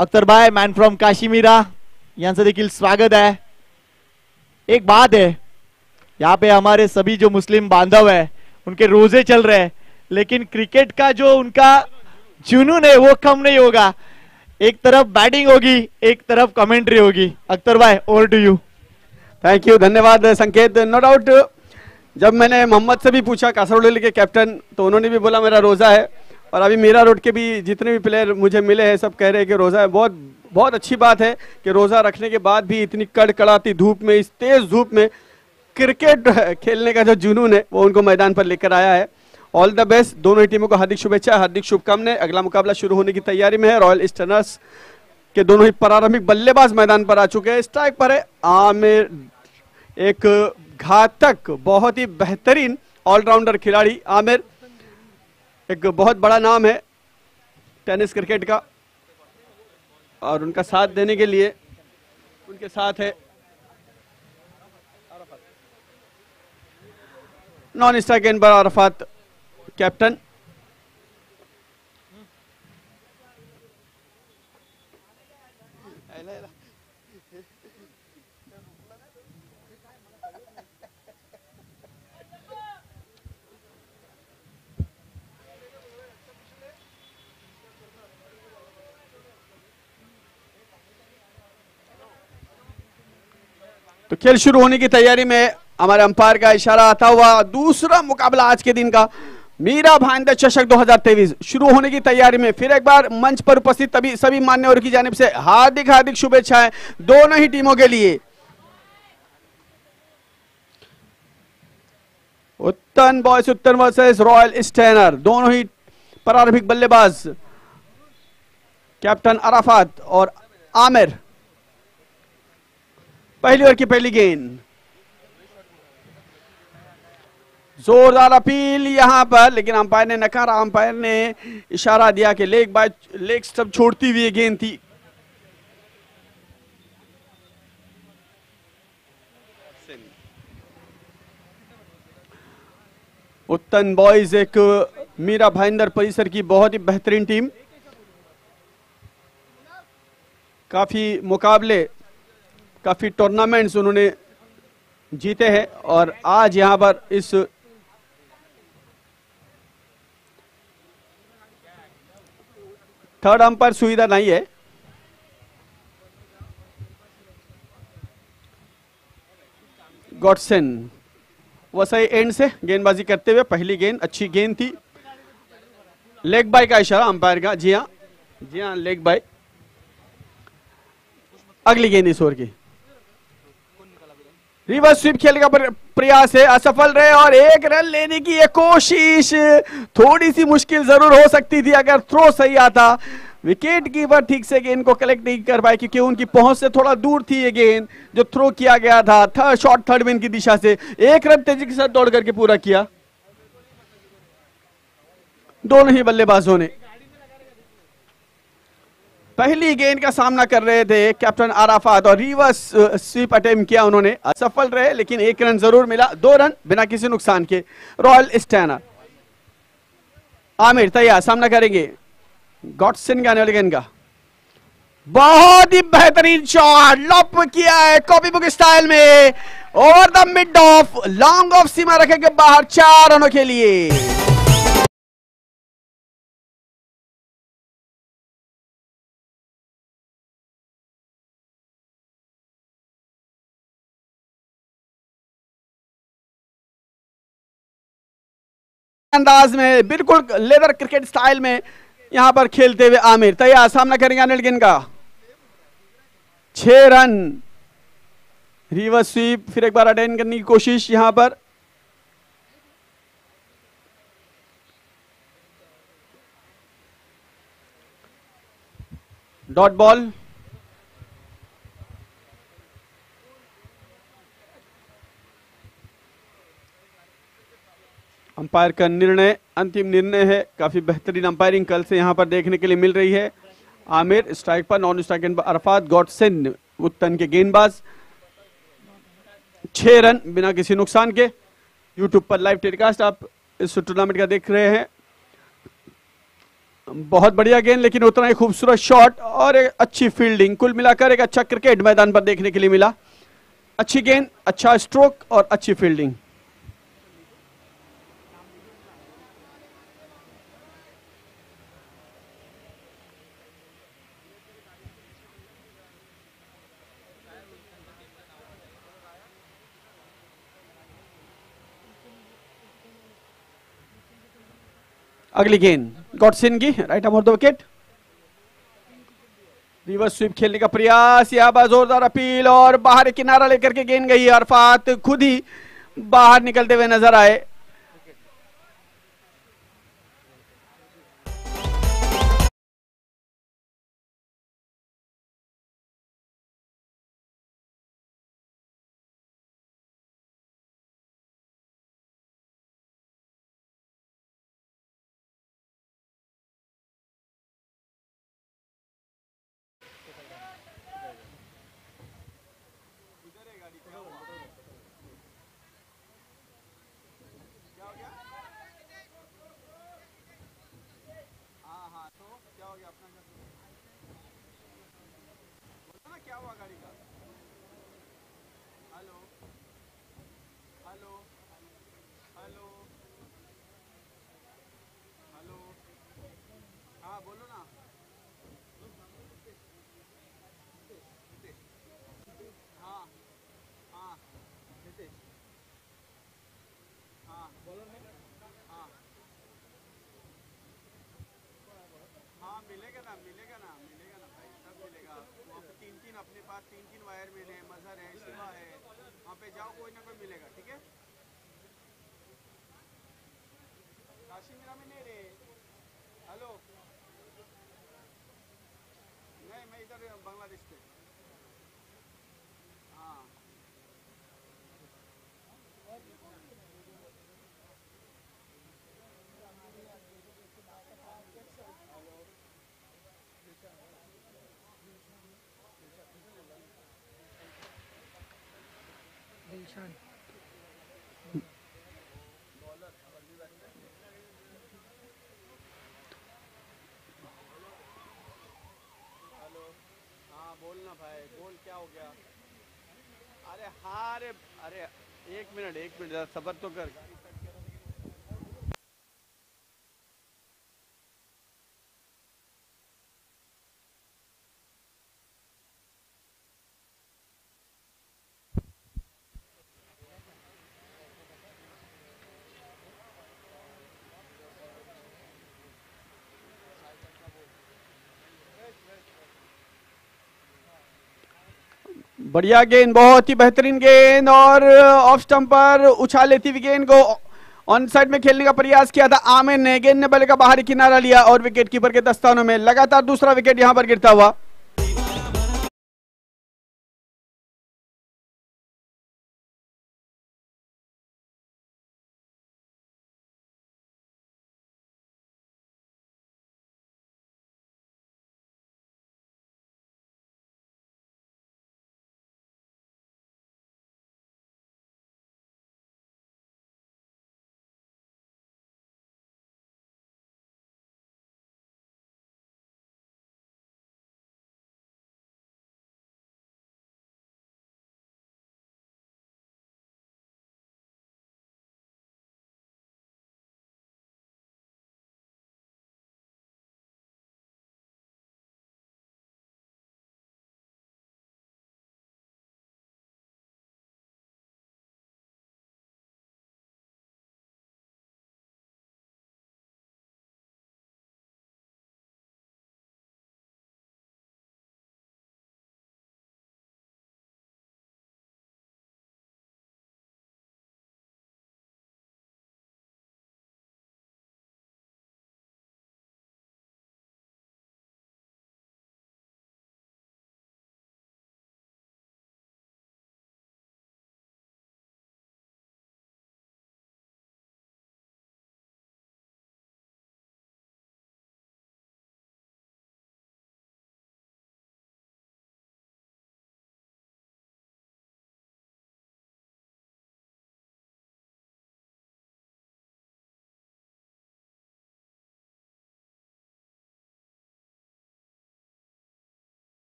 अख्तर भाई man from Kashimira यांचं स्वागत है। एक बात है, यहाँ पे हमारे सभी जो मुस्लिम बांधव है, उनके रोज़े चल रहे हैं, लेकिन क्रिकेट का जो उनका जुनून है, वो कम नहीं होगा। एक तरफ़ बैटिंग होगी, एक तरफ़ कमेंट्री होगी। अख्तर भाई over to you thank you धन्यवाद, संकेत। नो डाउट जब मैंने मोहम्मद से भी पूछा, कासरगोड के कैप्टन तो उन्होंने भी बोला, मेरा रोज़ा है। और अभी मीरा रोड के भी जितने भी प्लेयर मुझे मिले हैं, सब कह रहे हैं कि रोज़ा है बहुत बहुत अच्छी बात है कि रोज़ा रखने के बाद भी इतनी कड़कड़ाती धूप में, इस तेज़ धूप में क्रिकेट खेलने का जो जुनून है, वो उनको मैदान पर लेकर आया है। ऑल द बेस्ट दोनों ही टीमों को हार्दिक शुभेच्छा, हार्दिक शुभकामनाएँ। अगला मुकाबला शुरू होने की तैयारी में है। रॉयल स्टर्नर्स के दोनों ही प्रारंभिक बल्लेबाज मैदान पर आ चुके हैं। स्ट्राइक पर है। आमिर, एक घातक, बहुत ही बेहतरीन ऑलराउंडर खिलाड़ी आमिर। एक बहुत बड़ा नाम है टेनिस क्रिकेट का। और उनका साथ देने के लिए उनके साथ है नॉन स्ट्राइक एंड बार कैप्टन। तो खेल शुरू होने की तैयारी में हमारे अंपायर का इशारा आता हुआ, दूसरा मुकाबला आज के दिन का। मीरा भाईंदर, चषक 2023 शुरू होने की तैयारी में, फिर एक बार मंच पर उपस्थित, तभी सभी मान्यवर की जानिब से हार्दिक हार्दिक शुभेच्छाएँ दोनों ही टीमों के लिए। उत्तन बॉयस उत्तन वर्सेस रॉयल स्टैनर, दोनों ही प्रारंभिक बल्लेबाज। कैप्टन अराफात और आमिर। पहली ओवर की पहली गेंद। जोरदार अपील यहाँ पर, लेकिन अंपायर ने नकारा। अंपायर ने इशारा दिया कि लेग बाय, लेग स्टब छोड़ती हुई गेंद थी। उत्तन बॉयज़ एक मीरा भाईंदर परिसर की बहुत ही बेहतरीन टीम। काफ़ी मुकाबले काफ़ी टूर्नामेंट्स उन्होंने जीते हैं और आज यहाँ पर इस थर्ड अंपायर सुविधा नहीं है। गॉडसन वसई एंड से गेंदबाजी करते हुए पहली गेंद, अच्छी गेंद थी। लेग बाय का इशारा अंपायर का, जी हाँ जी हाँ लेग बाय अगली गेंद इस ओवर की। रिवर्स स्वीप खेलने का प्रयास है। असफल रहे और एक रन लेने की ये कोशिश। थोड़ी सी मुश्किल ज़रूर हो सकती थी अगर थ्रो सही आता। विकेट कीपर ठीक से गेंद को कलेक्ट नहीं कर पाए क्योंकि उनकी पहुँच से थोड़ा दूर थी ये गेंद, जो थ्रो किया गया था। थर्ड शॉट थर्ड मैन की दिशा से। एक रन तेज़ी के साथ दौड़ करके पूरा किया। दोनों ही बल्लेबाजों ने। पहली गेंद का सामना कर रहे थे कैप्टन आराफात और रिवर्स स्वीप अटेम्प किया उन्होंने। असफल रहे, लेकिन एक रन ज़रूर मिला। दो रन बिना किसी नुकसान के। Royal strainer. आमिर, तैयार, सामना करेंगे। गॉडसन का गेंद का। बहुत ही बेहतरीन शॉट लॉप किया है कॉपी बुक स्टाइल में। Over the mid off long off सीमा रखेंगे बाहर चार रनों के लिए। अंदाज में, बिल्कुल लेदर क्रिकेट स्टाइल में यहाँ पर खेलते हुए आमिर तैयार, सामना करेंगे अनिल गिन का। छह रन। रिवर्स स्वीप, फिर एक बार अटेंड करने की कोशिश यहाँ पर। Dot ball. अंपायर का निर्णय, अंतिम निर्णय है। काफ़ी बेहतरीन अंपायरिंग कल से यहाँ पर देखने के लिए मिल रही है। आमिर, स्ट्राइक पर, नॉन स्ट्राइक अरफात गॉडसेन उत्तन के गेंदबाज। छह रन बिना किसी नुकसान के। यूट्यूब पर लाइव टेलीकास्ट आप इस टूर्नामेंट का देख रहे हैं। बहुत बढ़िया गेंद, लेकिन उतना ही खूबसूरत शॉट और एक अच्छी फील्डिंग कुल मिलाकर एक अच्छा क्रिकेट मैदान पर देखने के लिए मिला। अच्छी गेंद अच्छा स्ट्रोक और अच्छी फील्डिंग अगली गेंद गॉडसिन की राइट अमर द विकेट रिवर्स स्वीप खेलने का प्रयास, यहाँ पर जोरदार अपील और बाहर किनारा लेकर के गेंद गई अरफात, खुद ही बाहर निकलते हुए नज़र आए क्या हुआ गाड़ी का हेलो हेलो हेलो हेलो हाँ बोलो ना हाँ हाँ हाँ बोलो हाँ हाँ मिलेगा ना मिलेगा ना मिलेगा ना भाई सब मिलेगा वहाँ पे तीन पास तीन तीन वायर मिले हैं मजहर है शिवा है, वहाँ पे जाओ, कोई ना कोई मिलेगा, ठीक है? काशीमीरा में नहीं रहे। हेलो नहीं, मैं इधर, बांग्लादेश पे। बोलना भाई, बोल, क्या हो गया? अरे हाँ अरे अरे एक मिनट एक मिनट सबर तो कर। बढ़िया गेंद, बहुत ही बेहतरीन गेंद और ऑफ़ स्टंप पर उछाल लेती हुई गेंद को ऑन साइड में खेलने का प्रयास किया था आमिर ने। गेंद ने बल्ले का बाहरी किनारा लिया और विकेट कीपर के दस्तानों में लगातार दूसरा विकेट यहाँ पर गिरता हुआ।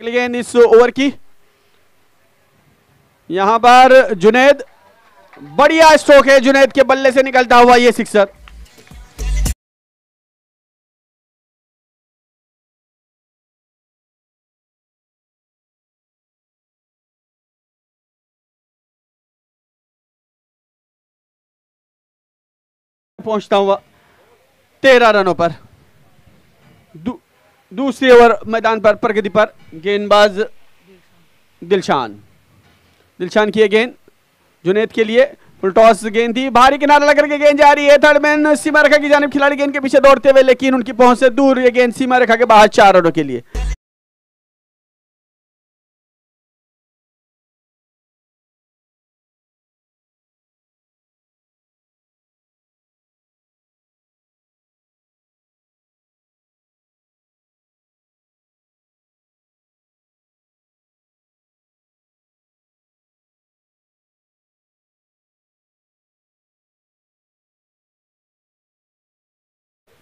अगली गेंद इस ओवर की। यहाँ पर जुनेद बढ़िया स्ट्रोक है जुनेद के बल्ले से निकलता हुआ ये सिक्सर पहुँचता हुआ तेरह रनों पर। दू, दूसरी ओवर मैदान पर, प्रगति पर, गेंदबाज दिलशान। दिलशान की गेंद, जुनेद के लिए, फुल टॉस गेंद थी, भारी किनारा लग के गेंद जा रही है थर्ड मैन सीमा रेखा की जानब खिलाड़ी गेंद के पीछे दौड़ते हुए, लेकिन उनकी पहुँच से दूर ये गेंद सीमा रेखा के बाहर, चार रनों के लिए।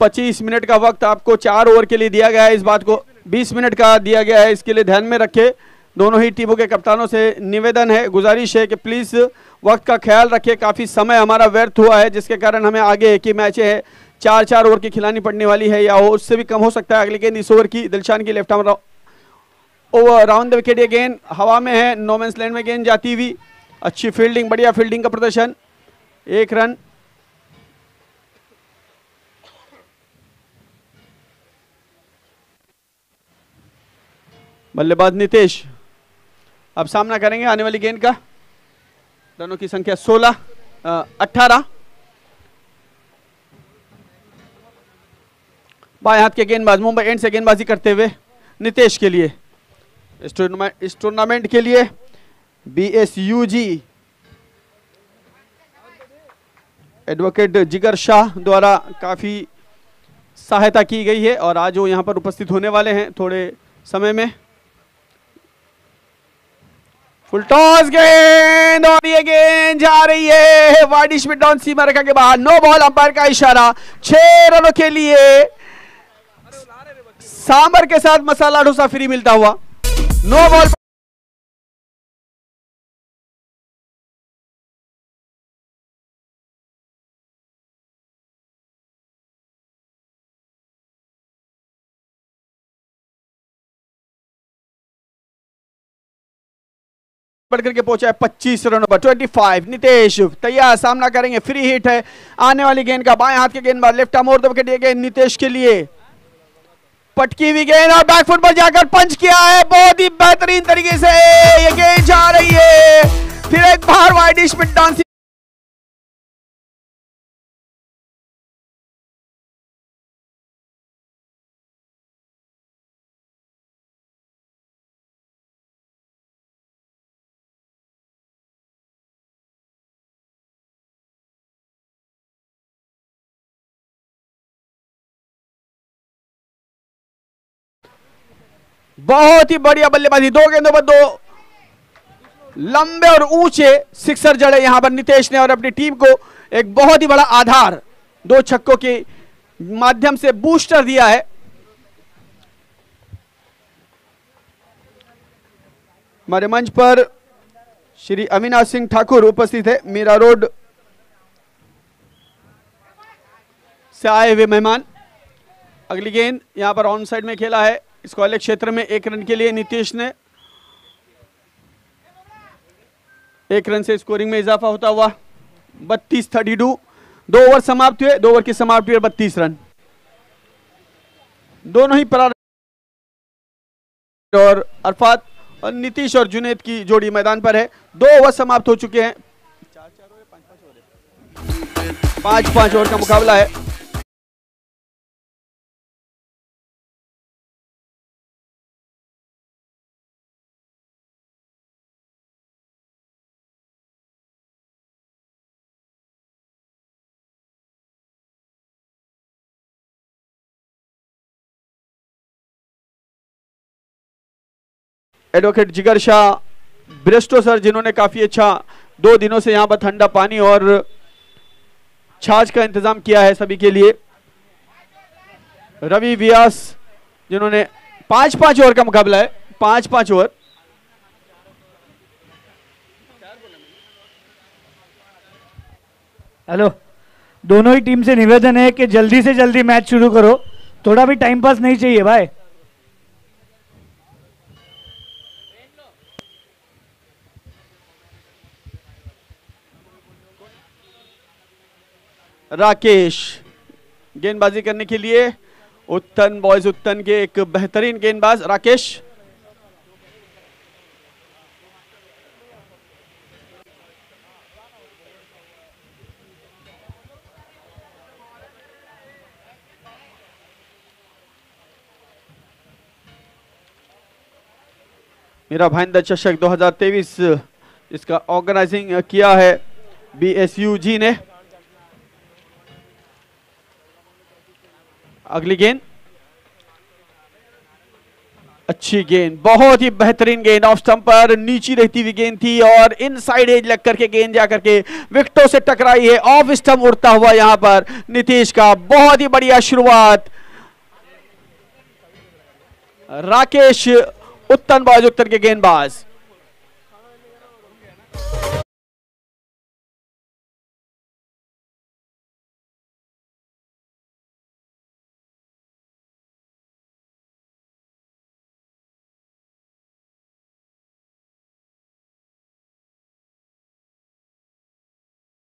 पच्चीस मिनट का वक्त आपको चार ओवर के लिए दिया गया है। इस बात को बीस मिनट का दिया गया है, इसके लिए ध्यान में रखें। दोनों ही टीमों के कप्तानों से निवेदन है, गुजारिश है कि प्लीज़ वक्त का ख्याल रखें। काफ़ी समय हमारा व्यर्थ हुआ है, जिसके कारण हमें आगे की मैचें हैं। चार चार ओवर की खिलानी पड़ने वाली है, या उससे भी कम हो सकता है। अगली गेंद इस ओवर की, दिलशान की left arm over, round the wicket ये गेंद हवा में है नोमेंस लैंड में गेंद जाती हुई। अच्छी फील्डिंग बढ़िया फील्डिंग का प्रदर्शन। एक रन। बल्लेबाज नितेश। अब सामना करेंगे आने वाली गेंद का। रनों की संख्या 16 18 बाएँ हाथ के गेंदबाज, मुंबई एंड से गेंदबाजी करते हुए नितेश के लिए। इस टूर्नामेंट के लिए B S U G advocate Jigar Shah द्वारा काफ़ी सहायता की गई है और आज वो यहाँ पर उपस्थित होने वाले हैं थोड़े समय में। फुल टॉस गेंद और ये गेंद जा रही है। वाइडिश मिड डाउन सीमा रेखा के बाहर नो बॉल, अंपायर का इशारा। छह रनों के लिए सांबर के साथ मसाला डोसा फ्री मिलता हुआ। नो बॉल बढ़कर के पहुँचा है पच्चीस रनों पर ट्वेंटी फाइव नितेश तैयार, सामना करेंगे फ्री हिट है। आने वाली गेंद का बाएँ हाथ के गेंदबाज लेफ़्ट आर्म और दबके दिए गए नितेश के लिए। पटकी हुई गेंद और बैकफुट पर जाकर पंच किया है। बहुत ही बेहतरीन तरीके से ये गेंद जा रही है। फिर एक बार वाइड स्पिन डांस बहुत ही बढ़िया बल्लेबाजी। दो गेंदों पर दो। लंबे और ऊँचे सिक्सर जड़े यहाँ पर नितेश ने और अपनी टीम को एक बहुत ही बड़ा आधार दो छक्कों के माध्यम से बूस्टर दिया है। हमारे मंच पर श्री अविनाश सिंह ठाकुर उपस्थित है, मीरा रोड से आए हुए मेहमान। अगली गेंद यहाँ पर ऑन साइड में खेला है। इस कॉलेज क्षेत्र में एक रन के लिए नीतीश ने एक रन से स्कोरिंग में इजाफा होता हुआ बत्तीस थर्टी टू। दो ओवर समाप्त हुए, दो ओवर की समाप्ति हुई, बत्तीस रन। दोनों ही परा और अरफात और नीतीश और जुनेद की जोड़ी मैदान पर है। दो ओवर समाप्त हो चुके हैं। पाँच पाँच ओवर का मुकाबला है। Advocate Jigar Shah, Bairstow sir, जिन्होंने काफ़ी अच्छा दो दिनों से यहाँ पर ठंडा पानी और छाछ का इंतज़ाम किया है सभी के लिए। रवि व्यास, जिन्होंने पाँच पाँच ओवर का मुकाबला है पाँच पाँच ओवर। हेलो, दोनों ही टीम से निवेदन है कि जल्दी से जल्दी मैच शुरू करो। थोड़ा भी टाइम पास नहीं चाहिए भाई। राकेश, गेंदबाजी करने के लिए उत्तन बॉयज़ उत्तन के एक बेहतरीन गेंदबाज राकेश। मेरा भाईंदर चषक 2023 इसका ऑर्गेनाइजिंग किया है जी ने। अगली गेंद। अच्छी गेंद, बहुत ही बेहतरीन गेंद। ऑफ़ स्टंप पर नीची रहती हुई गेंद थी और इन साइड एज लग करके गेंद जाकर के विकेटों से टकराई है। ऑफ़ स्टंप उड़ता हुआ यहाँ पर नीतीश का बहुत ही बढ़िया शुरुआत। राकेश उत्तन बाज उत्तर के गेंदबाज।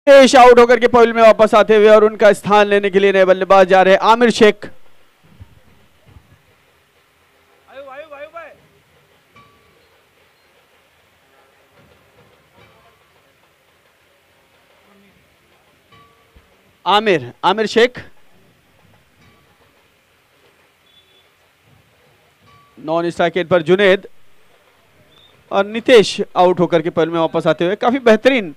पेश आउट होकर के पॉइल में वापस आते हुए और उनका स्थान लेने के लिए नए बल्लेबाज जा रहे आमिर शेख। आमिर आमिर शेख। नॉन स्ट्राइक पर जुनेद और नितेश आउट होकर के पहल में वापस आते हुए काफ़ी बेहतरीन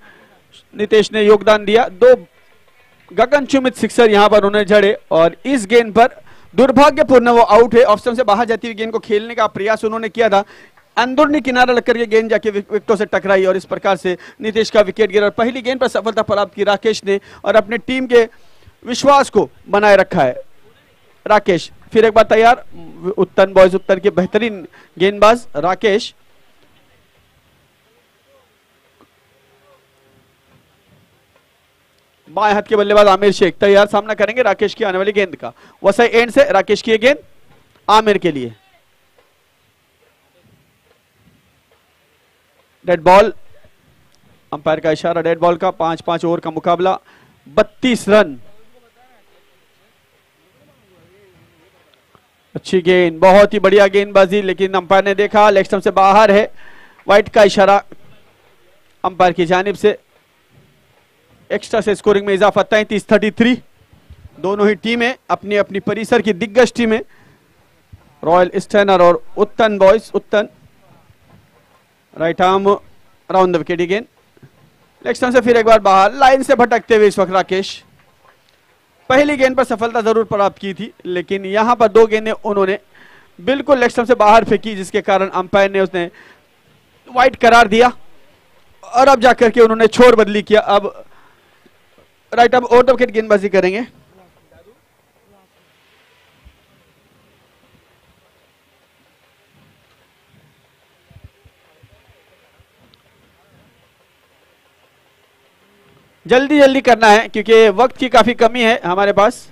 नितेश ने योगदान दिया। दो गगन चुमित सिक्सर यहाँ पर उन्हें जड़े और इस गेंद पर दुर्भाग्यपूर्ण वो आउट है ऑप्शन से बाहर जाती हुई गेंद को खेलने का प्रयास उन्होंने किया था। अंदरूनी किनारा लगकर के गेंद जाके विकेटों से टकराई और इस प्रकार से नीतीश का विकेट गिरा और पहली गेंद पर सफलता प्राप्त की राकेश ने और अपने टीम के विश्वास को बनाए रखा है। राकेश, फिर एक बार तैयार। उत्तन बॉयज़ उत्तर के बेहतरीन गेंदबाज राकेश। बाएँ हाथ के बल्लेबाज आमिर शेख, तैयार सामना करेंगे राकेश की आने वाली गेंद का। वसई एंड से राकेश की गेंद आमिर के लिए। डेड बॉल अंपायर का इशारा डेड बॉल का पाँच पाँच ओवर का मुकाबला, बत्तीस रन। अच्छी गेंद, बहुत ही बढ़िया गेंदबाजी, लेकिन अंपायर ने देखा लेग से बाहर है। व्हाइट का इशारा अंपायर की जानिब से। एक्स्ट्रा से स्कोरिंग में इजाफा तैतीस थर्टी थ्री दोनों ही टीमें अपनी अपनी परिसर की दिग्गज टीमें रॉयल स्टैनर और Uttan boys Uttan right arm round the wicket again Luxon से फिर एक बार बाहर लाइन से भटकते हुए इस वक्त राकेश। पहली गेंद पर सफलता ज़रूर प्राप्त की थी, लेकिन यहाँ पर दो गेंदें उन्होंने बिल्कुल लेक्सन से बाहर फेंकी, जिसके कारण अंपायर ने उसने वाइट करार दिया। और अब जाकर के उन्होंने छोर बदली किया। अब राइट अब द विकेट गेंदबाजी करेंगे। जल्दी जल्दी करना है, क्योंकि वक्त की काफ़ी कमी है हमारे पास।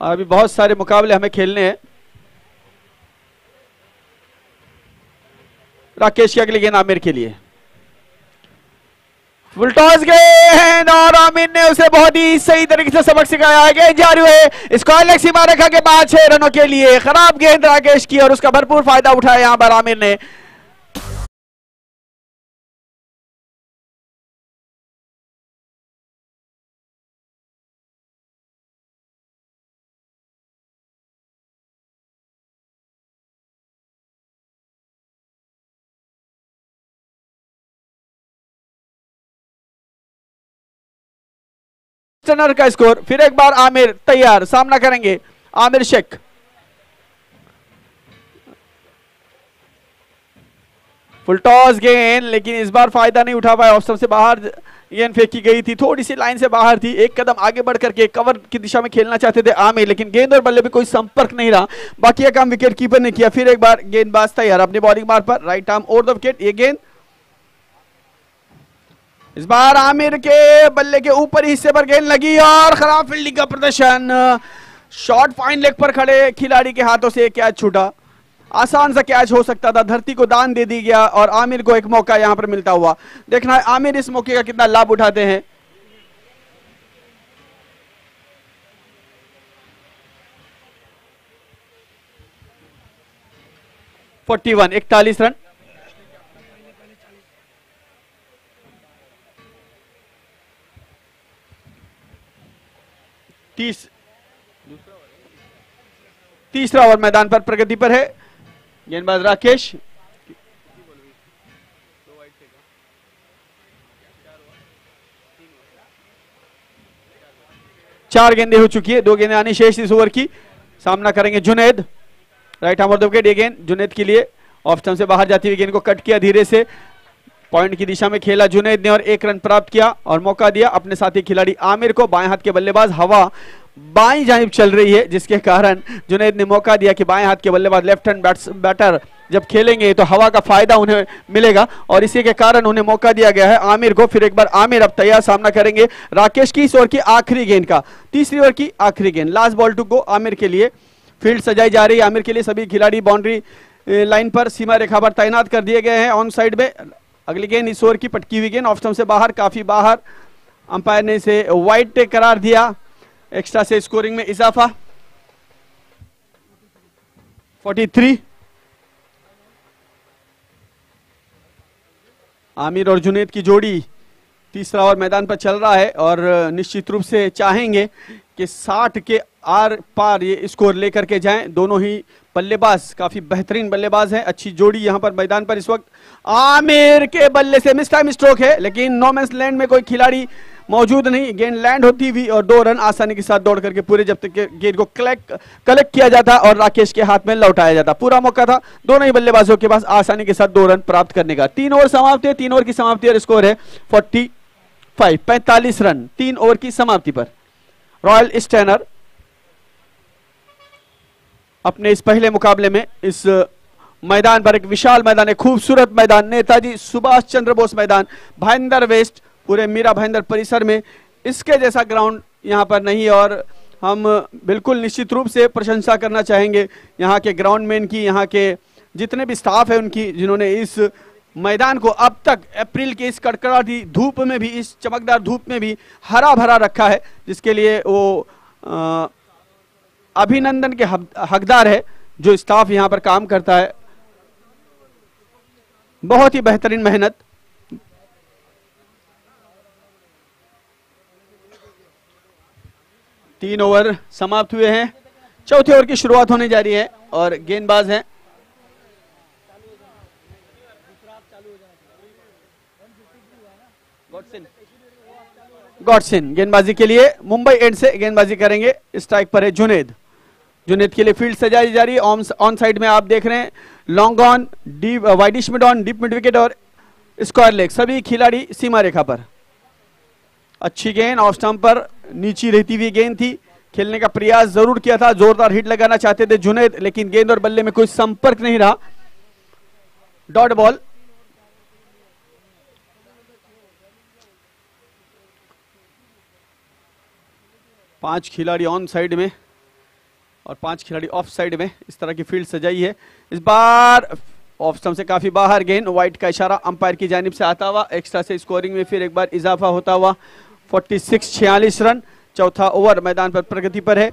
और अभी बहुत सारे मुकाबले हमें खेलने हैं। राकेश की अगली गेंद आमिर के लिए। फुल टॉस हैं और आमिर ने उसे बहुत ही सही तरीके से सबक सिखाया है। गेंद जारी हुए स्क्वायर सीमा रेखा के बाद छह रनों के लिए खराब गेंद राकेश की और उसका भरपूर फ़ायदा उठाया यहाँ पर आमिर ने। टनर का स्कोर। फिर एक बार आमिर तैयार, सामना करेंगे। आमिर शेख। फुल टॉस गेंद लेकिन इस बार फ़ायदा नहीं उठा पाया। ऑप्शन से बाहर, गेंद फेंकी गई थी। थोड़ी सी लाइन से बाहर थी। एक कदम आगे बढ़ करके कवर की दिशा में खेलना चाहते थे आमिर, लेकिन गेंद और बल्ले पे कोई संपर्क नहीं रहा। बाकी काम विकेट कीपर ने किया। फिर एक बार गेंदबाज तैयार। अपनी बॉलिंग मार पर right arm over the wicket ये गेंद इस बार आमिर के बल्ले के ऊपर हिस्से पर गेंद लगी और खराब फील्डिंग का प्रदर्शन। शॉर्ट फाइन लेग पर खड़े खिलाड़ी के हाथों से कैच छूटा। आसान सा कैच हो सकता था, धरती को दान दे दी गया और आमिर को एक मौका यहाँ पर मिलता हुआ। देखना है आमिर इस मौके का कितना लाभ उठाते हैं। फोर्टी वन इकतालीस रन। तीस तीसरा ओवर मैदान पर प्रगति पर है। गेंदबाज राकेश। चार गेंदे हो चुकी है दो गेंदे आनी शेष इस ओवर की। सामना करेंगे Juned. Right arm off wicket ये गेंद जुनेद के लिए। ऑफ़ स्टंप से बाहर जाती हुई गेंद को कट किया धीरे से। पॉइंट की दिशा में खेला जुनेद ने और एक रन प्राप्त किया और मौका दिया अपने साथी खिलाड़ी आमिर को। बाएँ हाथ के बल्लेबाज हवा बाई जानिब चल रही है, जिसके कारण जुनेद ने मौका दिया कि बाएँ हाथ के बल्लेबाज लेफ़्ट हैंड बैटर जब खेलेंगे तो हवा का फ़ायदा उन्हें मिलेगा और इसी के कारण उन्हें मौका दिया गया है आमिर को। फिर एक बार आमिर अब तैयार सामना करेंगे राकेश की इस ओवर की आखिरी गेंद का। तीसरी ओवर की आखिरी गेंद। Last ball to go Aamir के लिए। फ़ील्ड सजाई जा रही है आमिर के लिए। सभी खिलाड़ी बाउंड्री लाइन पर सीमा रेखा पर तैनात कर दिए गए हैं। ऑन साइड में अगली गेंद इस ओवर की पटकी हुई गेंद ऑफ़ स्टंप से बाहर, काफ़ी बाहर। अंपायर ने इसे वाइट करार दिया। एक्स्ट्रा से स्कोरिंग में इजाफा। 43 आमिर और जुनेद की जोड़ी तीसरा ओवर मैदान पर चल रहा है और निश्चित रूप से चाहेंगे कि 60 के आर पार ये स्कोर लेकर के जाएँ। दोनों ही बल्लेबाज, काफ़ी बेहतरीन बल्लेबाज हैं, अच्छी जोड़ी यहाँ पर मैदान पर इस वक्त। आमिर के बल्ले से मिस टाइम स्ट्रोक है, लेकिन नोमेंस लैंड में कोई खिलाड़ी मौजूद नहीं। गेंद लैंड होती हुई और दो रन आसानी के साथ दौड़ करके पूरे जब तक गेंद को कलेक्ट कलेक्ट किया जाता और राकेश के हाथ में लौटाया जाता। पूरा मौका था दोनों ही बल्लेबाजों के पास आसानी के साथ दो रन प्राप्त करने का। तीन ओवर समाप्ति है, तीन ओवर की समाप्ति और स्कोर है फोर्टी फाइव रन, तीन ओवर की समाप्ति पर। रॉयल स्टैनर अपने इस पहले मुकाबले में, इस मैदान पर, एक विशाल मैदान है खूबसूरत मैदान, नेताजी सुभाष चंद्र बोस मैदान, भाईंदर वेस्ट, पूरे मीरा भाईंदर परिसर में, इसके जैसा ग्राउंड यहाँ पर नहीं और हम बिल्कुल निश्चित रूप से प्रशंसा करना चाहेंगे यहाँ के ग्राउंड मैन की, यहाँ के जितने भी स्टाफ है उनकी, जिन्होंने इस मैदान को अब तक अप्रैल के इस कड़कड़ाती धूप में भी, इस चमकदार धूप में भी हरा भरा रखा है, जिसके लिए वो अभिनंदन के हकदार है, जो स्टाफ यहाँ पर काम करता है। बहुत ही बेहतरीन मेहनत। तीन ओवर समाप्त हुए हैं। चौथे ओवर की शुरुआत होने जा रही है और गेंदबाज हैं। गॉडसिन गेंदबाजी के लिए मुंबई एंड से गेंदबाजी करेंगे। स्ट्राइक पर है जुनेद। जुनेद के लिए फ़ील्ड सजाई जा रही है ऑन साइड में आप देख रहे हैं। Long on deep widish mid on deep mid wicket और स्क्वायर लेग सभी खिलाड़ी सीमा रेखा पर। अच्छी गेंद ऑफ़ स्टंप पर नीची रहती हुई गेंद थी। खेलने का प्रयास ज़रूर किया था। जोरदार हिट लगाना चाहते थे जुनेद, लेकिन गेंद और बल्ले में कोई संपर्क नहीं रहा। डॉट बॉल पाँच खिलाड़ी ऑन साइड में। और पाँच खिलाड़ी ऑफ़ साइड में इस तरह की फ़ील्ड सजाई है। इस बार ऑफ़ स्टंप से काफ़ी बाहर गेंद व्हाइट का इशारा अंपायर की जानब से आता हुआ एक्स्ट्रा से स्कोरिंग में फिर एक बार इजाफा होता हुआ 46 छियालीस रन, चौथा ओवर मैदान पर प्रगति पर है।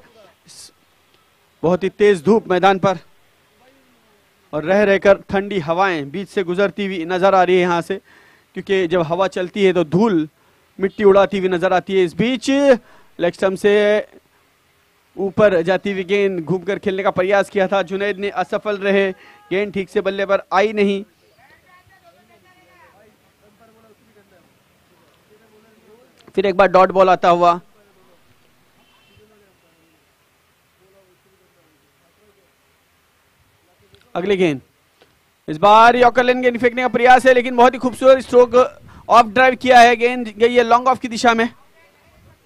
बहुत ही तेज धूप मैदान पर और रह रहकर ठंडी हवाएँ बीच से गुजरती हुई नज़र आ रही है यहाँ से, क्योंकि जब हवा चलती है तो धूल मिट्टी उड़ाती हुई नज़र आती है। इस बीच लेग स्टम्प से ऊपर जाती हुई गेंद घूम कर खेलने का प्रयास किया था। जुनेद ने असफल रहे। गेंद ठीक से बल्ले पर आई नहीं। फिर एक बार डॉट बॉल आता हुआ। अगली गेंद। इस बार यॉकरलिन गेंद फेंकने का प्रयास है, लेकिन बहुत ही खूबसूरत स्ट्रोक ऑफ़ ड्राइव किया है। गेंद गई है लॉन्ग ऑफ़ की दिशा में।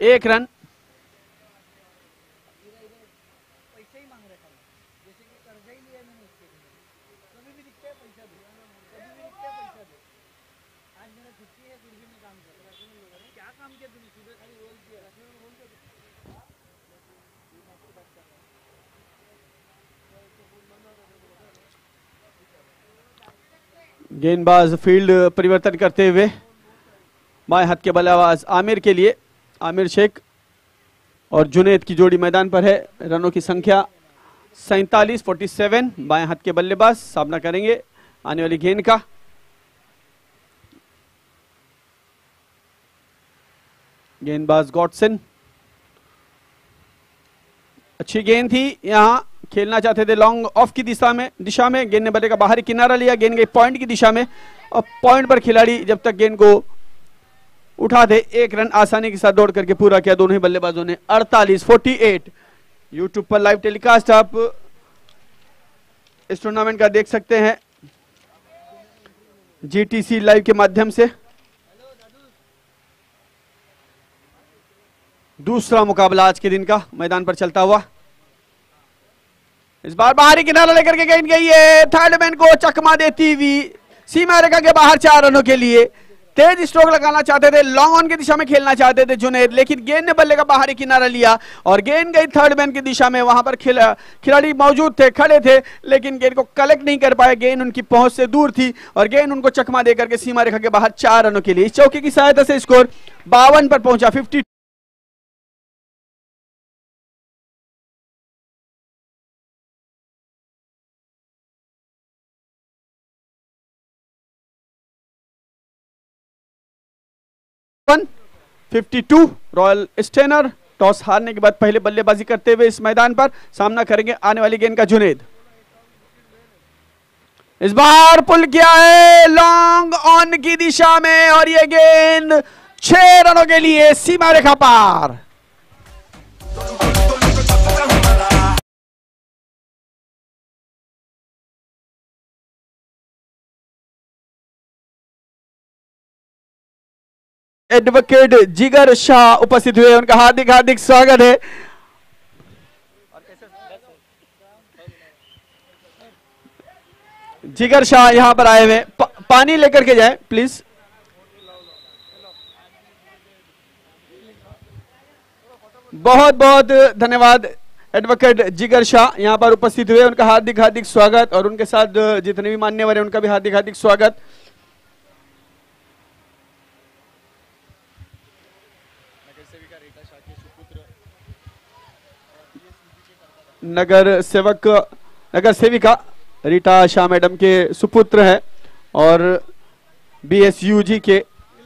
एक रन। गेंदबाज फ़ील्ड परिवर्तन करते हुए बाएँ हाथ के बल्लेबाज आमिर के लिए, आमिर शेख और जुनेद की जोड़ी मैदान पर है। रनों की संख्या सैतालीस फोर्टी सेवन बाएँ हाथ के बल्लेबाज सामना करेंगे आने वाली गेंद का। गेंदबाज गॉडसन। अच्छी गेंद थी यहाँ। खेलना चाहते थे लॉन्ग ऑफ़ की दिशा में दिशा में गेंद ने बल्ले का बाहरी किनारा लिया, गेंद गई पॉइंट की दिशा में, और पॉइंट पर खिलाड़ी जब तक गेंद को उठा दे एक रन आसानी के साथ दौड़ करके पूरा किया, दोनों ही बल्लेबाजों ने 48 48 यूट्यूब पर लाइव टेलीकास्ट आप इस टूर्नामेंट का देख सकते हैं। जीटीसी लाइव के माध्यम से। दूसरा मुकाबला आज के दिन का मैदान पर चलता हुआ। इस बार बाहरी किनारा लेकर के गेंद गई है। थर्ड मैन को चकमा देती हुई सीमा रेखा के बाहर चार रनों के लिए। तेज स्ट्रोक लगाना चाहते थे लॉन्ग ऑन की दिशा में खेलना चाहते थे जुनेद लेकिन गेंद ने बल्ले का बाहरी किनारा लिया और गेंद गई थर्ड मैन की दिशा में। वहाँ पर खिला खिलाड़ी मौजूद थे, खड़े थे, लेकिन गेंद को कलेक्ट नहीं कर पाए। गेंद उनकी पहुँच से दूर थी और गेंद उनको चकमा देकर के सीमा रेखा के बाहर चार रनों के लिए। इस चौके की सहायता से स्कोर बावन पर पहुँचा fifty one 52 royal Stainer toss हारने के बाद पहले बल्लेबाजी करते हुए इस मैदान पर सामना करेंगे आने वाली गेंद का जुनेद। इस बार पुल किया है लॉन्ग ऑन की दिशा में और ये गेंद छह रनों के लिए सीमा रेखा पार। एडवोकेट जिगर शाह उपस्थित हुए उनका हार्दिक हार्दिक स्वागत है। जिगर शाह यहाँ पर आए हुए पा, पानी लेकर के जाए प्लीज़ बहुत बहुत धन्यवाद एडवोकेट जिगर शाह यहाँ पर उपस्थित हुए उनका हार्दिक हार्दिक स्वागत और उनके साथ जितने भी मान्यवर हैं उनका भी हार्दिक हार्दिक स्वागत। नगर सेवक, नगर सेविका रीटा शाह मैडम के सुपुत्र है और बीएसयूजी के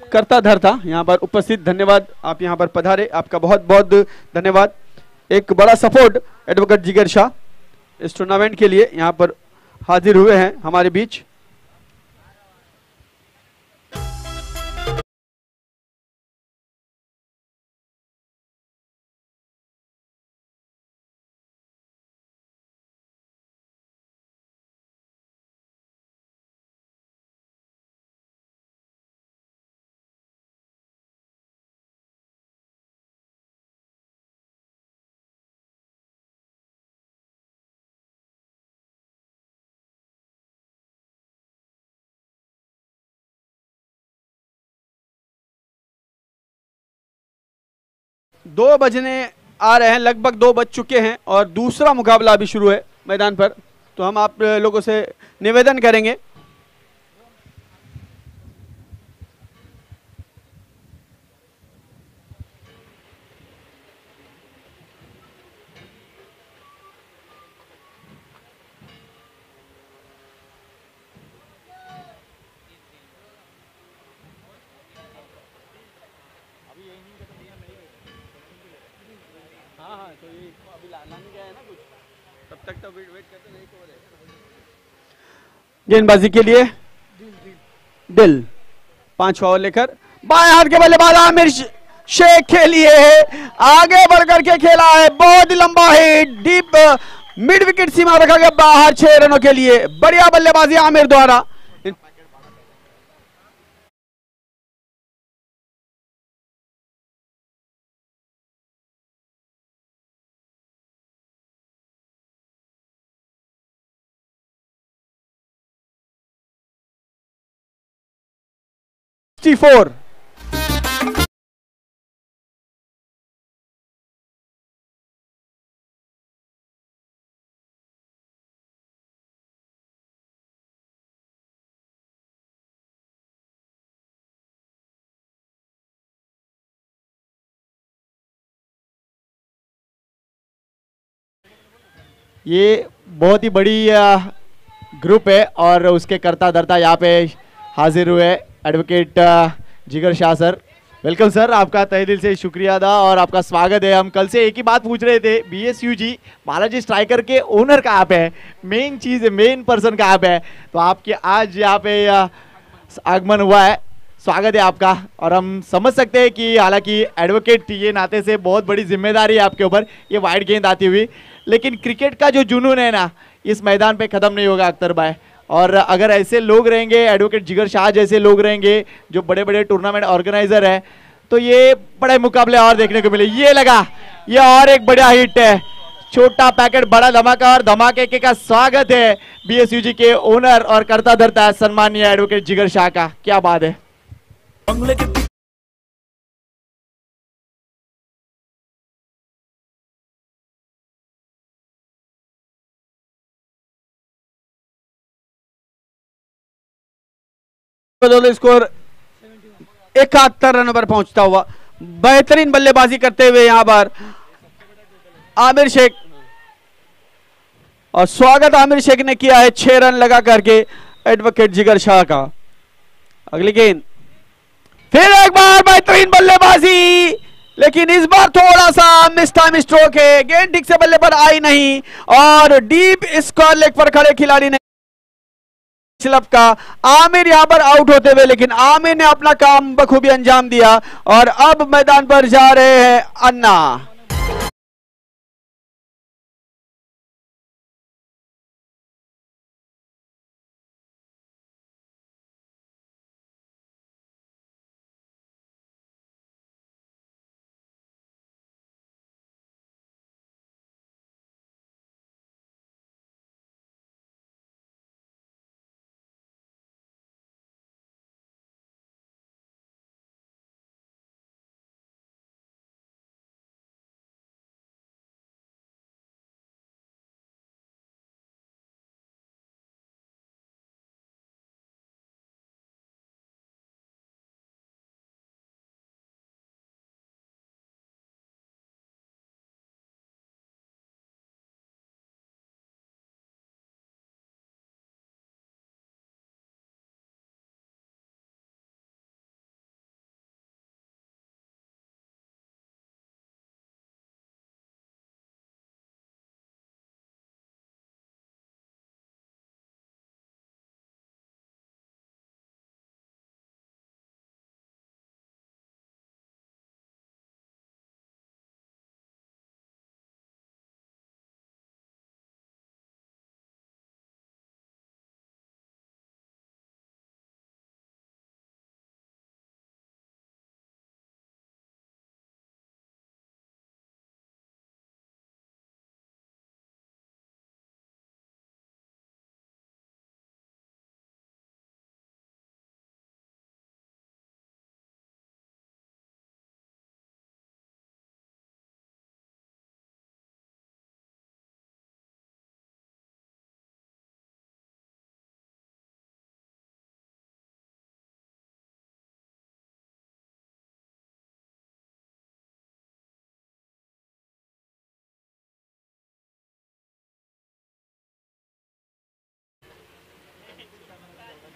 कर्ता धरता यहाँ पर उपस्थित, धन्यवाद आप यहाँ पर पधारे। आपका बहुत बहुत धन्यवाद। एक बड़ा सपोर्ट एडवोकेट जिगर शाह इस टूर्नामेंट के लिए यहाँ पर हाजिर हुए हैं हमारे बीच। दो बजने आ रहे हैं, लगभग दो बज चुके हैं और दूसरा मुकाबला अभी शुरू है मैदान पर। तो हम आप लोगों से निवेदन करेंगे गेंदबाजी के लिए? दिल। पाँच ओवर लेकर। बाएँ हाथ के बल्लेबाज आमिर शेख के लिए आगे बढ़कर के खेला है। बहुत लंबा हिट डीप, मिड विकेट सीमा रखा गया बाहर छह रनों के लिए। बढ़िया बल्लेबाजी आमिर द्वारा। 64 ये बहुत ही बड़ी ग्रुप है और उसके करता धर्ता यहाँ पे हाजिर हुए advocate Jigar Shah sir welcome sir आपका तहे दिल से शुक्रिया अदा और आपका स्वागत है। हम कल से एक ही बात पूछ रहे थे B S U G Balaji striker के ओनर कहाँ पे है। मेन चीज़ है मेन पर्सन कहाँ पे है। तो आपके आज यहाँ पे आगमन हुआ है। स्वागत है आपका। और हम समझ सकते हैं कि हालाँकि एडवोकेट ये नाते से बहुत बड़ी ज़िम्मेदारी है आपके ऊपर। ये वाइड गेंद आती हुई। लेकिन क्रिकेट का जो जुनून है ना, इस मैदान पे ख़त्म नहीं होगा, अख्तर भाई। और अगर ऐसे लोग रहेंगे एडवोकेट जिगर शाह जैसे लोग रहेंगे, जो बड़े बड़े टूर्नामेंट ऑर्गेनाइजर हैं तो ये बड़े मुकाबले और देखने को मिले। ये लगा, ये और एक बड़ा हिट है। छोटा पैकेट बड़ा धमाका और धमाके के का स्वागत है बीएसयूजी के ओनर और करता धरता सम्मानीय एडवोकेट जिगर शाह का। क्या बात है। स्कोर इकहत्तर रनों पर पहुँचता हुआ। बेहतरीन बल्लेबाजी करते हुए यहाँ पर आमिर शेख। और स्वागत आमिर शेख ने किया है, छह रन लगा करके एडवोकेट जिगर शाह का। अगली गेंद। फिर एक बार बेहतरीन बल्लेबाजी, लेकिन इस बार थोड़ा सा मिस टाइम स्ट्रोक है। गेंद ठीक से बल्ले पर आई नहीं, और डीप स्क्वायर लेग पर खड़े खिलाड़ी ने स्लप का। आमिर यहाँ पर आउट होते हुए, लेकिन आमिर ने अपना काम बखूबी अंजाम दिया और अब मैदान पर जा रहे हैं अन्ना।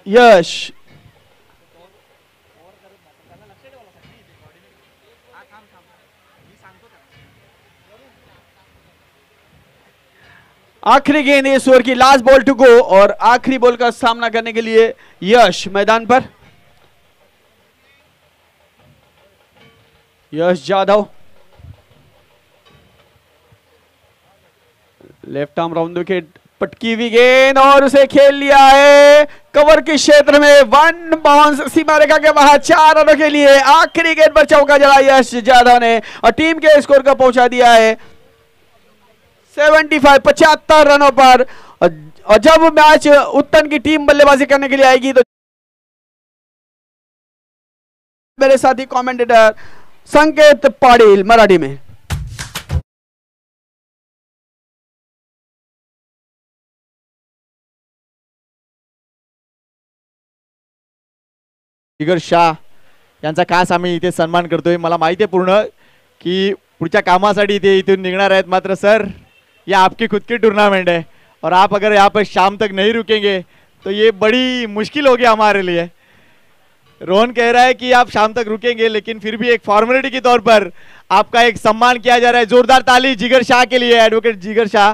यश। आखिरी गेंद इस ओवर की लास्ट बॉल टू गो और आखिरी बॉल का सामना करने के लिए यश मैदान पर। Yash Jadhav. Left arm round wicket पटकी हुई गेंद, और उसे खेल लिया है कवर के क्षेत्र में वन बाउंस सीमा रेखा के बाहर चार रनों के लिए आखिरी गेंद पर चौका जड़ा यश जाधव ने और टीम के स्कोर का पहुँचा दिया है। 75 पचहत्तर रनों पर। और जब मैच उत्तन की टीम बल्लेबाजी करने के लिए आएगी तो मेरे साथी कमेंटेटर संकेत पाटिल मराठी में। जिगर शाह यांचा खास आम्ही इथे सन्मान करतोय. मला माहिती आहे पूर्ण की पुढच्या कामासाठी इथे इथून निघणार आहेत. मात्र सर, ये आपकी खुद की टूर्नामेंट है और आप अगर यहाँ पर शाम तक नहीं रुकेंगे तो ये बड़ी मुश्किल होगी हमारे लिए। रोहन कह रहा है कि आप शाम तक रुकेंगे, लेकिन फिर भी एक फॉर्मेलिटी के तौर पर आपका एक सम्मान किया जा रहा है। जोरदार ताली जिगर शाह के लिए एडवोकेट जिगर शाह।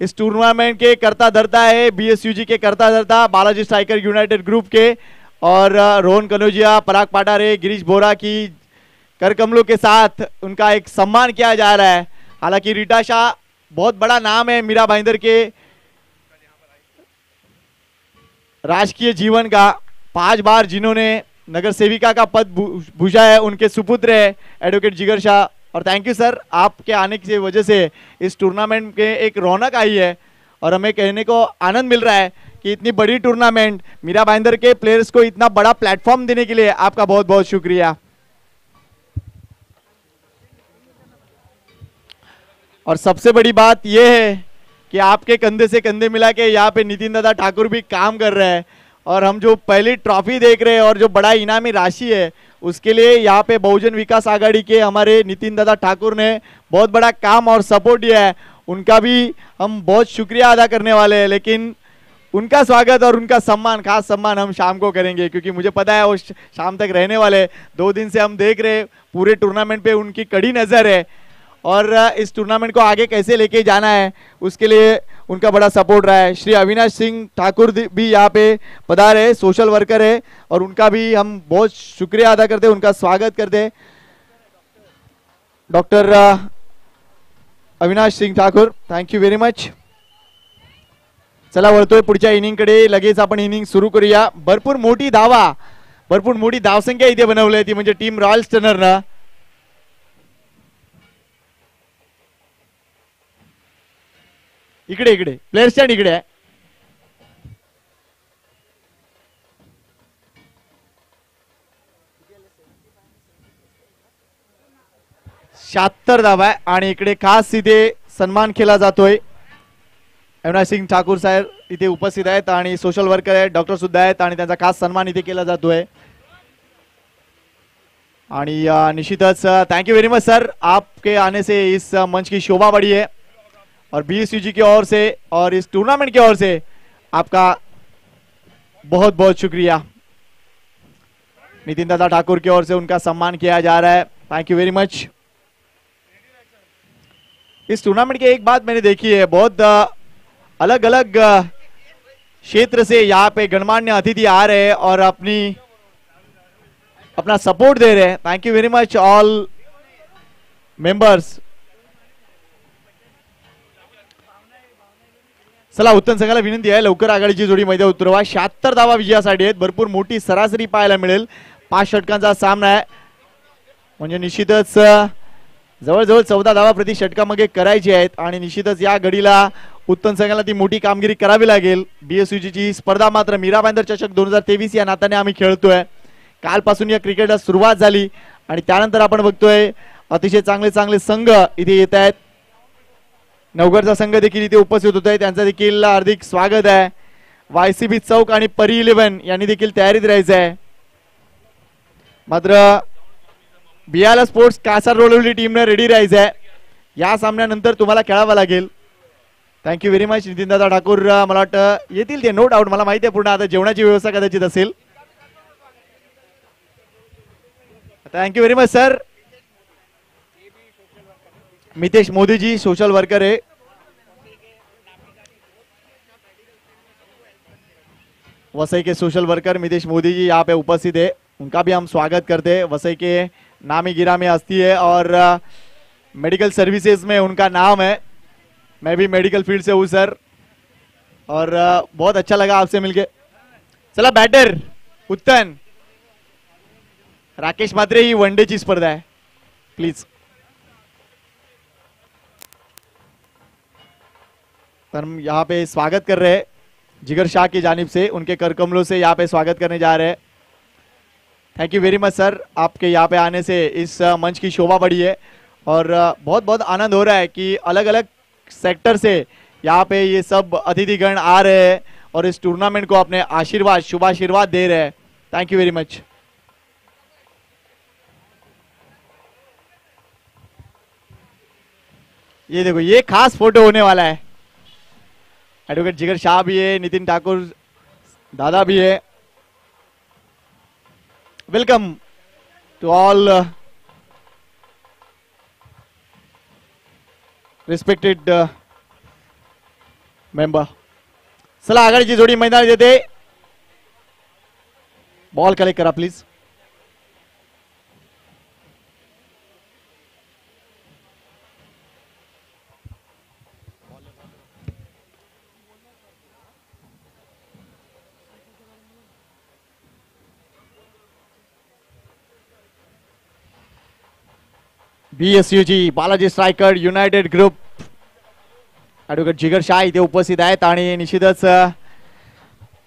इस टूर्नामेंट के करता धरता है बीएसयूजी के करता धरता, बालाजी स्ट्राइकर यूनाइटेड ग्रुप के। और रोहन कनौजिया पराग पाटारे, गिरीश बोरा की कर कमलों के साथ उनका एक सम्मान किया जा रहा है। हालाँकि रीटा शाह बहुत बड़ा नाम है मीरा भाईंदर के। राजकीय जीवन का पाँच बार जिन्होंने नगर सेविका का पद भूषा है, उनके सुपुत्र है एडवोकेट जिगर शाह। और थैंक यू सर आपके आने की वजह से इस टूर्नामेंट के एक रौनक आई है। और हमें कहने को आनंद मिल रहा है कि इतनी बड़ी टूर्नामेंट मीरा भाईंदर के प्लेयर्स को इतना बड़ा प्लेटफॉर्म देने के लिए आपका बहुत बहुत शुक्रिया। और सबसे बड़ी बात यह है कि आपके कंधे से कंधे मिला के यहाँ पे नितिन दादा ठाकुर भी काम कर रहे हैं और हम जो पहली ट्रॉफी देख रहे हैं और जो बड़ा इनामी राशि है, उसके लिए यहाँ पे बहुजन विकास आघाड़ी के हमारे नितिन दादा ठाकुर ने बहुत बड़ा काम और सपोर्ट दिया है। उनका भी हम बहुत शुक्रिया अदा करने वाले हैं, लेकिन उनका स्वागत और उनका सम्मान, खास सम्मान हम शाम को करेंगे, क्योंकि मुझे पता है वो शाम तक रहने वाले दो दिन से हम देख रहे पूरे टूर्नामेंट पे उनकी कड़ी नज़र है। और इस टूर्नामेंट को आगे कैसे लेके जाना है, उसके लिए उनका बड़ा सपोर्ट रहा है। श्री अविनाश सिंह ठाकुर भी यहाँ पे पधार है, सोशल वर्कर है, और उनका भी हम बहुत शुक्रिया अदा करते हैं, उनका स्वागत करते हैं। Doctor Avinash Singh Thakur thank you very much चला वळतोय पुढच्या इनिंगकडे. लगेच आपण इनिंग सुरू करूया. भरपूर मोठी धावा. भरपूर मोठी धावसंख्या इथे बनवली ती म्हणजे टीम रॉयल स्टनरनं. इकडे इकडे. प्लेअर स्टँड इकडे आहे. शहात्तर धावा आहे. आणि इकडे खास इथे सन्मान केला जातोय. अविनाश सिंग ठाकूर साहेब उपस्थित आणि सोशल वर्कर आहेत डॉक्टर आणि त्यांचा खास सन्मान जातोय. आणि निश्चितच thank you very much sir आपके आने से इस मंच की शोभा बढ़ी है. और बी की ओर से और इस टूर्नामेंट की ओर से आपका बहुत बहुत शुक्रिया. नितिन दादा ठाकुर की ओर से उनका सम्मान किया जा रहा है. थैंक यू वेरी मच इस टूर्नामेंट की एक बात मैंने देखी है बहुत अलग अलग क्षेत्र से यहाँ पे गणमान्य अतिथि आ रहे हैं और अपनी अपना सपोर्ट दे रहे हैं। Thank you very much all members चला उत्तम संघाला विनंती आहे लवकर आघाडीची जोडी मैदान उतरवा. शहात्तर धावा विजयासाठी आहेत. भरपूर मोठी सरासरी पाहायला मिळेल. पाच षटकांचा सामना आहे. म्हणजे निश्चितच जवळजवळ चौदा धावा प्रति षटकामध्ये करायची आहेत आणि निश्चितच या घडीला उत्तम संघाला ती मोठी कामगिरी करावी लागेल. बीएसयूजीची स्पर्धा मात्र मीरा चषक दोन हजार तेवीस या नात्याने आम्ही खेळतोय. कालपासून या क्रिकेटला सुरुवात झाली आणि त्यानंतर आपण बघतोय अतिशय चांगले चांगले संघ इथे येत आहेत. नवगडचा संघ देखील इथे उपस्थित होत आहे त्यांचं देखील हार्दिक स्वागत आहे. वायसीबी चौक आणि परी इलेव्हन यांनी देखील तयारीत राहायचं आहे मात्र बियाला स्पोर्ट्स कासार रोलवली टीमने रेडी राहायचं आहे या सामन्यानंतर तुम्हाला खेळावं लागेल. थँक्यू व्हेरी मच नितीनदादा ठाकूर. मला वाटतं येतील ते नो डाऊट मला माहिती आहे पूर्ण. आता जेवणाची व्यवस्था कदाचित असेल. Thank you very much sir Mitesh Modi ji social worker आहे. वसई के सोशल वर्कर मितेश मोदी जी यहाँ पे उपस्थित है। उनका भी हम स्वागत करते हैं। वसई के नामी गिरामी हस्ती है और मेडिकल सर्विसेज़ में उनका नाम है। मैं भी मेडिकल फ़ील्ड से हूँ सर और बहुत अच्छा लगा आपसे मिलके। चला बॅटर उत्तन। राकेश मात्रे ही वनडेची स्पर्धा आहे प्लीज़ हम यहाँ पे स्वागत कर रहे हैं। जिगर शाह की जानिब से, उनके कर कमलों से यहाँ पे स्वागत करने जा रहे हैं। Thank you very much sir आपके यहाँ पे आने से इस मंच की शोभा बढ़ी है और बहुत बहुत आनंद हो रहा है कि अलग अलग सेक्टर से यहाँ पे ये सब अतिथिगण आ रहे हैं और इस टूर्नामेंट को अपने आशीर्वाद, शुभाशीर्वाद दे रहे हैं। थैंक यू वेरी मच ये देखो, ये खास फ़ोटो होने वाला है। एडवोकेट जिगर शाह भी है, नितिन ठाकुर दादा भी है। Welcome to all uh, respected uh, member. चला आघाडीची जोडी मैदानात येते बॉल कलेक्ट करा please BSUG Balaji striker united group advocate Jigar Shah इथे उपस्थित आहेत आणि निश्चितच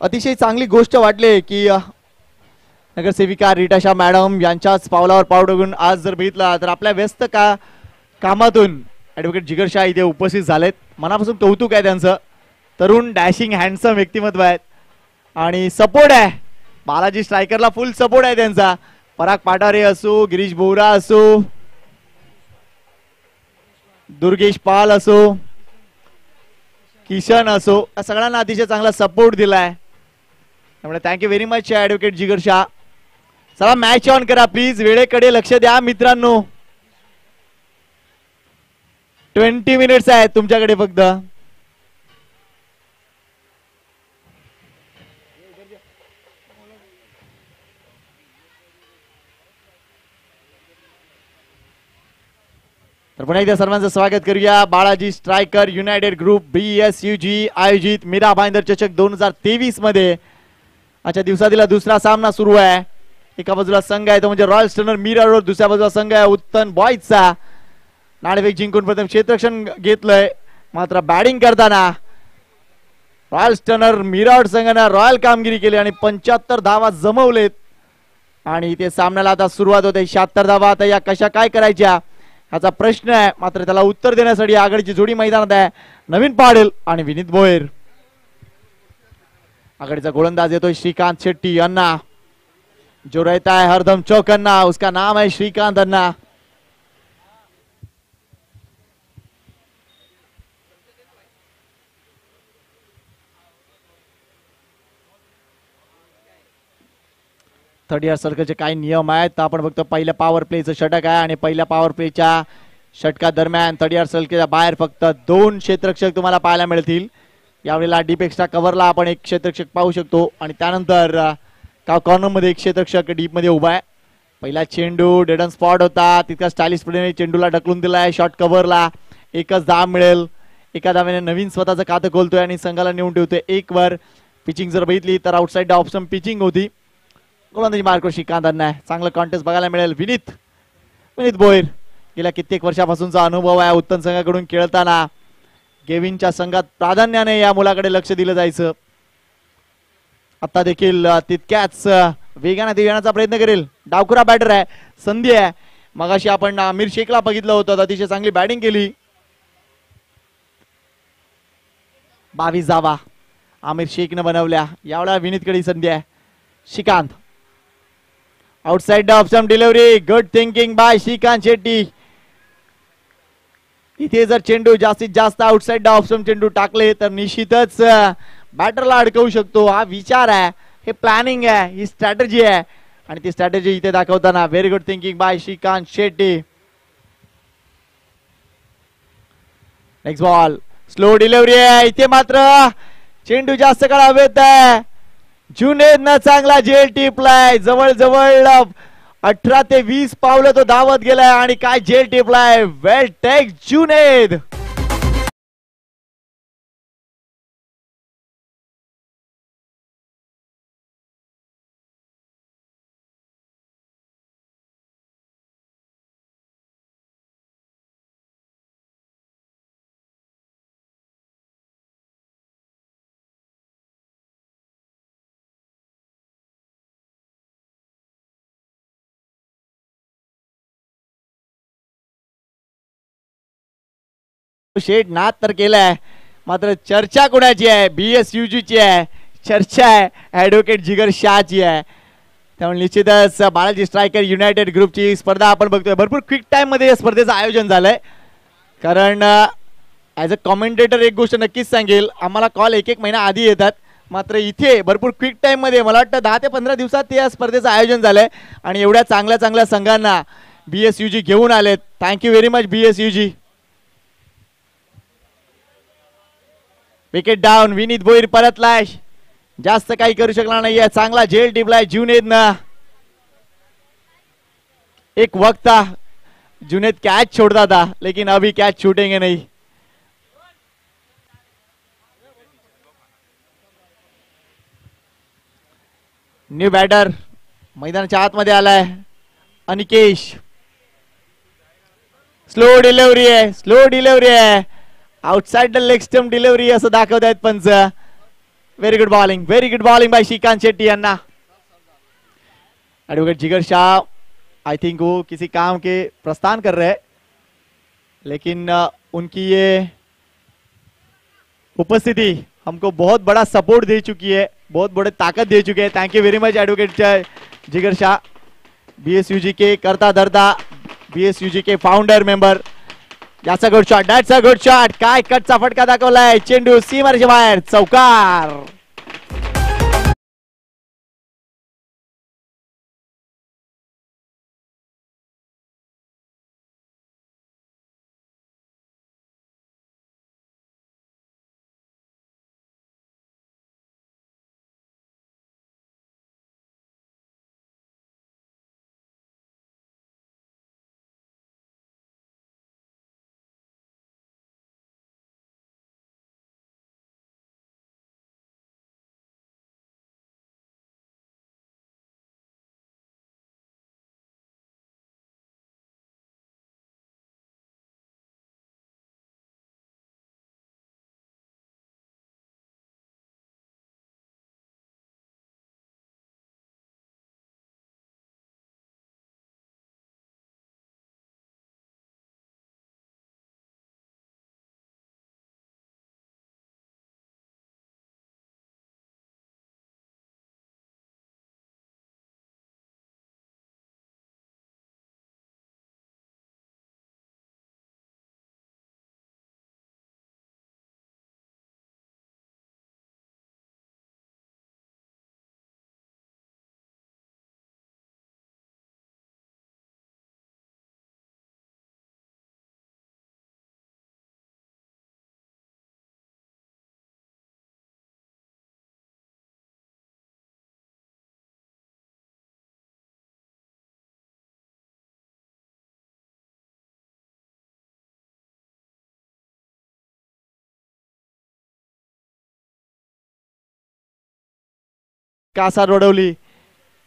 अतिशय चांगली गोष्ट वाटली की नगरसेविका रिटा शाह मॅडम यांच्याच पावलावर पाव टाकून आज जर बघितला तर आपल्या व्यस्त का कामातून ॲडव्होकेट जिगर शाह इथे उपस्थित झालेत. मनापासून कौतुक आहे त्यांचं. तरुण डॅशिंग हँडसम व्यक्तिमत्व आहेत. आणि सपोर्ट आहे. बालाजी स्ट्रायकरला फुल सपोर्ट आहे त्यांचा. पराग पाटारे असो गिरीश बोरा असो दुर्गेश पाल असो किशन असो या सगळ्यांना अतिशय चांगला सपोर्ट दिलाय. त्यामुळे thank you very much advocate Jigar Shah. चला मॅच ऑन करा प्लीज वेळेकडे लक्ष द्या मित्रांनो. ट्वेंटी मिनिट्स आहेत तुमच्याकडे फक्त. तर पुन्हा एकदा सर्वांचं स्वागत करूया. Balaji striker united group B S U G आयोजित मीरा भाईंदर चषक दोन हजार तेवीसमध्ये. आजच्या दिवसातील दुसरा सामना सुरू आहे. एका बाजूला संघ आहे तो म्हणजे रॉयल स्टनर मीरा रोड दुसऱ्या बाजूला संघ आहे उत्तन बॉईजचा नाणेफेक जिंकून प्रथम क्षेत्रक्षण घेतलंय. मात्र बॅटिंग करताना रॉयल स्टनर मीराड संघानं रॉयल कामगिरी केली आणि पंच्याहत्तर धावा जमवलेत. आणि इथे सामन्याला आता सुरुवात होते. शहात्तर धावा आता या कशा काय करायच्या? ह्याचा प्रश्न आहे. मात्र त्याला उत्तर देण्यासाठी आघाडीची जोडी मैदानात आहे. नवीन पाडेल आणि विनीत भोयर आघाडीचा गोलंदाज येतोय श्रीकांत शेट्टी अन्ना जो रहता है हरदम चौक अन्ना उसका नाम है श्रीकांत अन्ना थर्ड इयर सर्कलचे काही नियम आहेत. तर आपण फक्त पहिल्या पॉवर प्लेचं षटक आहे आणि पहिल्या पॉवर प्लेच्या षटका दरम्यान थर्ड इयर सर्कलच्या बाहेर फक्त दोन क्षेत्रक्षक तुम्हाला पाहायला मिळतील. यावेळेला डीप एक्स्ट्रा कव्हरला आपण एक क्षेत्रक्षक पाहू शकतो. आणि त्यानंतर का कॉर्नरमध्ये एक क्षेत्रक्षक डीपमध्ये उभा आहे. पहिला चेंडू डेडन स्पॉट होता. तितका स्टायलिश पद्धतीने चेंडूला ढकलून दिला आहे. शॉर्ट कव्हरला एकच दाब मिळेल. एका धाव्याने नवीन स्वतःचं खातं खोलतोय आणि संघाला नेऊन ठेवतोय. एक वर पिचिंग जर बघितली तर आउटसाईड ऑप्शन पिचिंग होती. गोलंदाजी मार्को श्रीकांतांना आहे. चांगलं कॉन्टेस्ट बघायला मिळेल विनीत. विनीत बोईर. गेल्या कित्येक वर्षापासूनचा अनुभव आहे उत्तम संघाकडून खेळताना. गेविनच्या संघात प्राधान्याने या मुलाकडे लक्ष दिलं जायचं. आता देखील तितक्याच वेगाने ते येण्याचा प्रयत्न करेल. डावखुरा बॅटर आहे. संधी आहे. मगाशी आपण आमिर शेखला बघितलं होतं. अतिशय चांगली बॅटिंग केली. बावीस जावा. आमिर शेखनं बनवल्या. यावेळा विनीतकडे संधी आहे. Shrikant. Outside option delivery good thinking by Shrikant Shetty इथे जर चेंडू जास्तीत जास्त आउटसाइड ऑप्शन चेंडू टाकले तर निश्चितच बॅटरला अडकवू शकतो. हा विचार आहे, हे प्लॅनिंग आहे, ही स्ट्रॅटजी आहे. आणि ती स्ट्रॅटेजी इथे दाखवताना very good thinking by Shrikant Shetty next ball slow delivery आहे, इथे मात्र. चेंडू जास्त काळ हवेत आहे. जुनेद न चांगला जेल टिपलाय. जवळ जवळ अठरा ते वीस पावलं तो धावत गेलाय आणि काय जेल टिपलाय? वेल टेक जुनेद शेठ नाद तर केलाय मात्र चर्चा कोणाची आहे? बी एस ची आहे. चर्चा आहे. ॲडव्होकेट जिगर शहाची आहे. त्यामुळे निश्चितच बालाजी स्ट्रायकर युनायटेड ग्रुपची स्पर्धा आपण बघतोय. भरपूर क्विक टाईममध्ये या स्पर्धेचं आयोजन झालंय. कारण ॲज अ कॉमेंटेटर एक गोष्ट नक्कीच सांगेल. आम्हाला कॉल एक एक महिना आधी येतात. मात्र इथे भरपूर क्विक टाईममध्ये मला वाटतं दहा ते पंधरा दिवसात या स्पर्धेचं आयोजन झालंय. आणि एवढ्या चांगल्या चांगल्या संघांना बी एस यू जी घेऊन आलेत. Thank you very much B S U G wicket down Vineet Bhoir परतलाय. जास्त काही करू शकला नाहीये. चांगला झेल टिपलाय जुनेद ना एक वक्ता जुनेद कैच छोड़ता था लेकिन अभी कैच छूटेंगे नहीं. न्यू बॅटर मैदानाच्या आतमध्ये आलाय. अनिकेश. स्लो डिलिव्हरी आहे. स्लो डिलिव्हरी आहे. Outside the leg stump delivery असं दाखवत पंच very good bowling very good bowling by Shrikant Shetty यांना advocate Jigar Shah I think वो किसी काम के प्रस्थान कर रहे हैं, लेकिन उनकी ये उपस्थिति हमको बहुत बड़ा सपोर्ट दे चुकी है, बहुत बड़े ताकत दे चुके हैं। Thank you very much advocate Jigar Shah BSUG के करता धरता बीएसयूजी के फाउंडर मेंबर त्याचा गुड शॉट डॅटचा गुड शॉट काय कटचा फटका दाखवलाय? चेंडू सीमारच्या बाहेर चौकार. कासा रोडवली.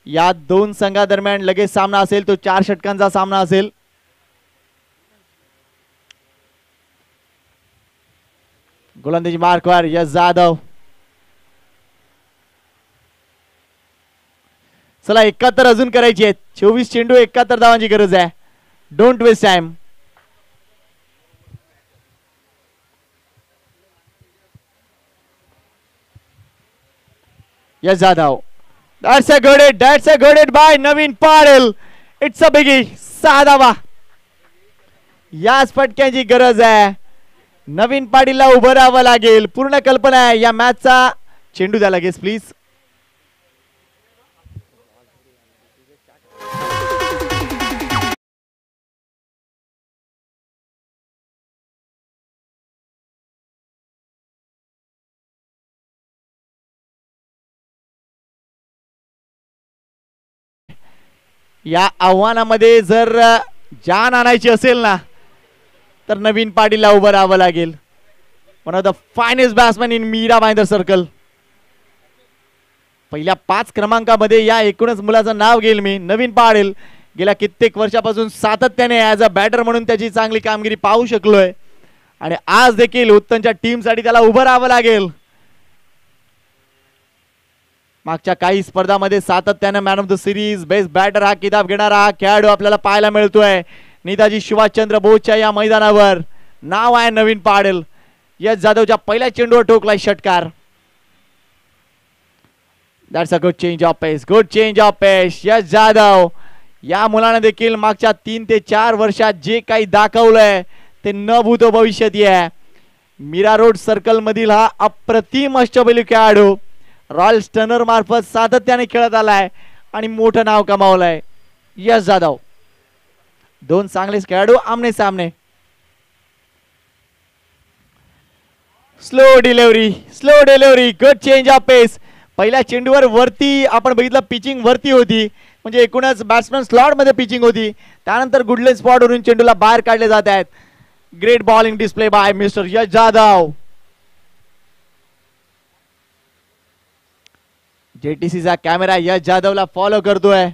या दोन संघादरम्यान लगेच सामना असेल तो चार षटकांचा सामना असेल. गोलंदाजी मार्कवर यश जाधव. चला एकाहत्तर अजून करायची आहेत. चोवीस चेंडू एकाहत्तर धावांची गरज आहे. Don't waste time Yes, Jadhav. That's a good hit. That's a good hit by Naveen Patil. It's a biggie. सहा धावा याच फटक्यांची गरज आहे नवीन पाडीला उभं राहावं लागेल पूर्ण कल्पना आहे या मॅचचा चेंडू द्या लगेच प्लीज या आव्हानामध्ये जर जान आणायची असेल ना तर नवीन पाटीलला उभं राहावं लागेल. One of the finest batsman in Mira Bhayandar circle पहिल्या पाच क्रमांकामध्ये या एकूणच मुलाचं नाव घेईल मी नवीन पाडेल. गेल्या कित्येक वर्षापासून सातत्याने ॲज अ बॅटर म्हणून त्याची चांगली कामगिरी पाहू शकलोय. आणि आज देखील उत्तमच्या टीमसाठी त्याला उभं राहावं लागेल. मागच्या काही स्पर्धामध्ये सातत्यानं man of the series best batter हा किताब घेणारा हा खेळाडू आपल्याला पाहायला मिळतोय. नेताजी सुभाषचंद्र बोसच्या या मैदानावर. नाव आहे नवीन पाडेल. यश जाधवच्या पहिल्या चेंडूवर ठोकलाय षटकार. That's a good change of pace good change of pace Yash Jadhav. या मुलानं देखील मागच्या तीन ते चार वर्षात जे काही दाखवलंय ते न भूत भविष्यात आहे मीरा रोड सर्कल मधील हा अप्रतिम अष्टबैलू खेळाडू. रॉयल स्टनर मार्फत सातत्याने खेळत आलाय आणि मोठं नाव कमावलंय यश जाधव. दोन चांगलेच खेळाडू आमने सामने. Slow delivery slow delivery good change of pace पहिल्या चेंडूवर वरती आपण बघितलं पिचिंग वरती होती. म्हणजे एकूणच बॅट्समॅन स्लॉटमध्ये पिचिंग होती. त्यानंतर गुडले स्पॉट वरून चेंडूला बाहेर काढले जात आहेत. Great bowling display by mister Yash Jadhav. जेटीसीचा camera Yash जाधवला फॉलो करतोय.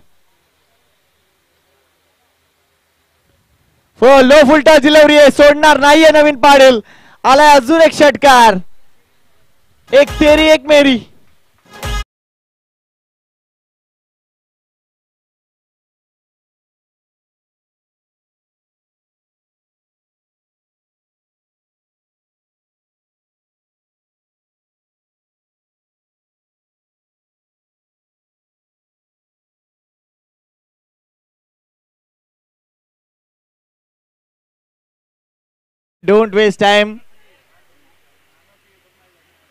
हो लो फुलटा जिलवरी आहे. सोडणार नाहीये नवीन पाडेल. आलाय अजून एक षटकार. एक तेरी एक मेरी. डोंट वेस्ट टाइम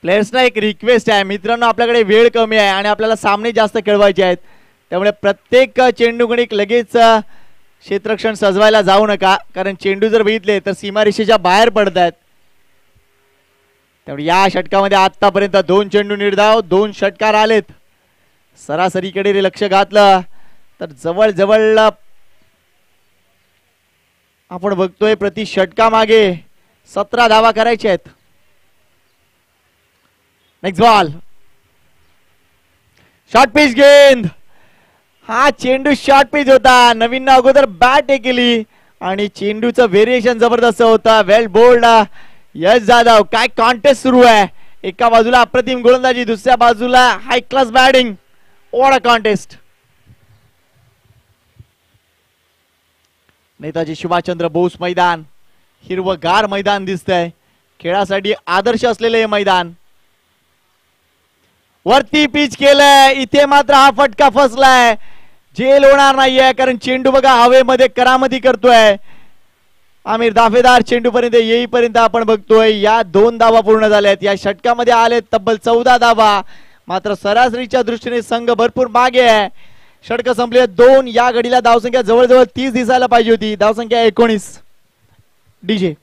प्लेयर्सना एक रिक्वेस्ट आहे. मित्रांनो आपल्याकडे वेळ कमी आहे आणि आपल्याला सामने जास्त खेळवायचे आहेत. त्यामुळे प्रत्येक चेंडू लगेच क्षेत्रक्षण सजवायला जाऊ नका. कारण चेंडू जर बघितले तर सीमारेषेच्या बाहेर पडत आहेत. त्यामुळे या षटकामध्ये आतापर्यंत दोन चेंडू निर्धाव दोन षटकार आलेत. सरासरीकडे लक्ष घातलं. तर जवळजवळ आपण बघतोय प्रति षटका मागे सतरा धावा करायचे आहेत. नेक्स्ट बॉल शॉर्ट पिच गेंद. हा चेंडू शॉर्ट पिच होता. नवीन अगोदर बॅट हे केली. आणि चेंडूचं व्हेरिएशन जबरदस्त होता. वेल बोल्ड यश जाधव काय कॉन्टेस्ट सुरू आहे? एका बाजूला अप्रतिम गोलंदाजी दुसऱ्या बाजूला high class batting odd a contest Netaji Subhashchandra Bose मैदान. हिरवगार मैदान दिसतंय. खेळासाठी आदर्श असलेले हे मैदान. वरती पिच केलंय. इथे मात्र हा फटका फसलाय. जेल होणार नाहीये कारण चेंडू बघा हवेमध्ये करामती करतोय. आमिर दाफेदार चेंडूपर्यंत येईपर्यंत आपण बघतोय या दोन धावा पूर्ण झाल्यात. या षटकामध्ये आले तब्बल चौदा धावा मात्र सरासरीच्या दृष्टीने संघ भरपूर मागे आहे. षटक संपले दोन या घडीला धावसंख्या जवळजवळ तीस दिसायला पाहिजे होती. धावसंख्या एकोणीस. डीजे.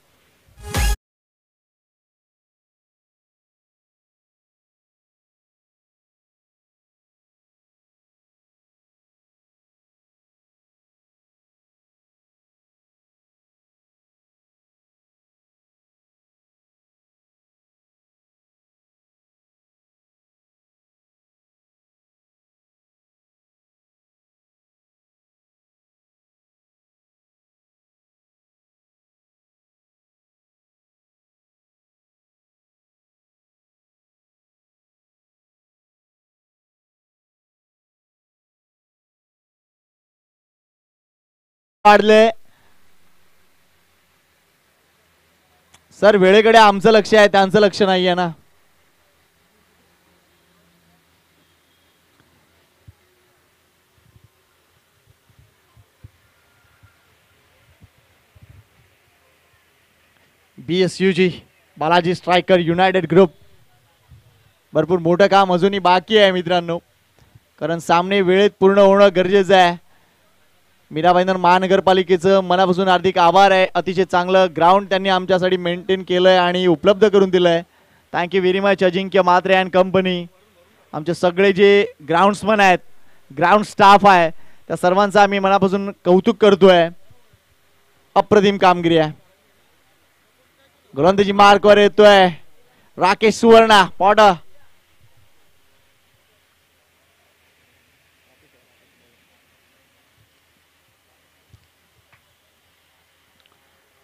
वाढले सर वेळेकडे आमचं लक्ष आहे त्यांचं लक्ष नाहीये ना? BSUG G Balaji striker united group. भरपूर मोठं काम अजूनही बाकी आहे मित्रांनो. कारण सामने वेळेत पूर्ण होणं गरजेचं आहे. मीराबाईंदर महानगरपालिकेचं मनापासून हार्दिक आभार आहे. अतिशय चांगलं ग्राउंड त्यांनी आमच्यासाठी मेंटेन केलंय आणि उपलब्ध करून दिलंय. Thank you very much Ajinkya Matre and company आमचे सगळे जे ग्राउंड्समन आहेत ग्राउंड स्टाफ आहे त्या सर्वांचं आम्ही मनापासून कौतुक करतोय. अप्रतिम कामगिरी आहे. गोलंदाजी मार्कवर येतोय. राकेश सुवर्णा पॉट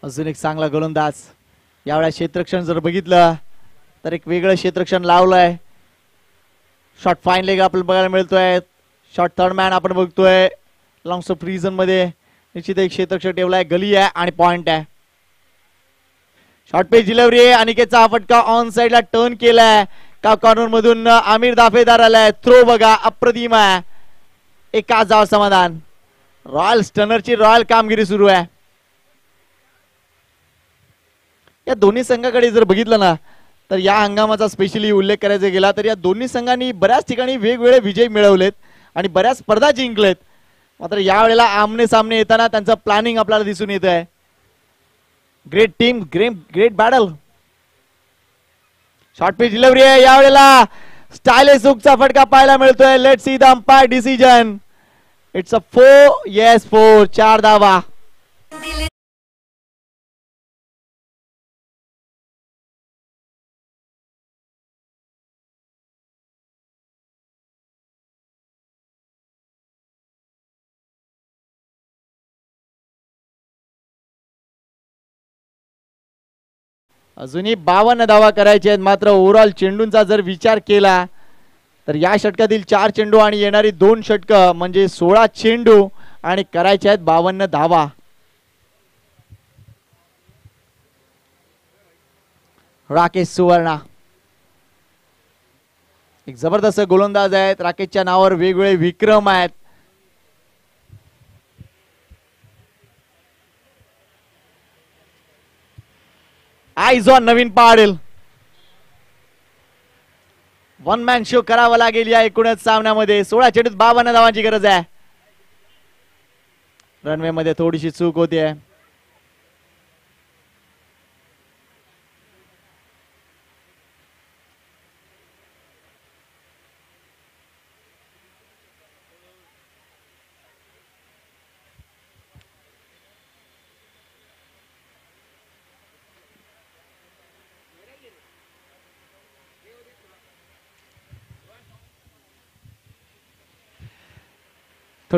अजून एक चांगला गोलंदाज. यावेळेस क्षेत्रक्षण जर बघितलं तर एक वेगळं क्षेत्रक्षण लावलंय. शॉर्ट फाईन लेग आपल्याला बघायला मिळतोय. शॉर्ट थर्ड मॅन आपण बघतोय. लॉंग ऑफ रिझनमध्ये निश्चित एक क्षेत्रक्षण ठेवलाय. गली आहे आणि पॉइंट आहे. शॉर्ट पेज डिलेव्हरी आहे. अनिकेतचा फटका ऑन साइडला टर्न केलाय. का कॉर्नर मधून आमिर दाफेदार आलाय थ्रो बघा. अप्रतिम आहे. एकाच जाव समाधान. रॉयल स्टनरची रॉयल कामगिरी सुरू आहे. या दोन्ही संघाकडे जर बघितलं ना तर या हंगामाचा स्पेशली उल्लेख करायचा गेला तर या दोन्ही संघांनी बऱ्याच ठिकाणी वेगवेगळे विजय मिळवलेत आणि बऱ्याच स्पर्धा जिंकलेत. मात्र यावेळेला आमने सामने येताना त्यांचं प्लॅनिंग आपल्याला दिसून येत आहे. Great team great great battle short pitch delivery आहे यावेळेला. स्टायलिश हुकचा फटका पाहायला मिळतोय. Let see the umpire decision it's a four yes four चार धावा. अजूनही बावन्न धावा करायचे आहेत. मात्र ओव्हरऑल चेंडूंचा जर विचार केला तर या षटकातील चार चेंडू आणि येणारी दोन षटक म्हणजे सोळा चेंडू आणि करायचे आहेत बावन्न धावा. राकेश सुवर्णा. एक जबरदस्त गोलंदाज आहेत. राकेशच्या नावावर वेगवेगळे विक्रम आहेत. Eyes on Naveen Patil one man show करावा लागेल या एकूणच सामन्यामध्ये. सोळा चेंडूत बावन्न धावांची गरज आहे. रनवे मध्ये थोडीशी चूक होती आहे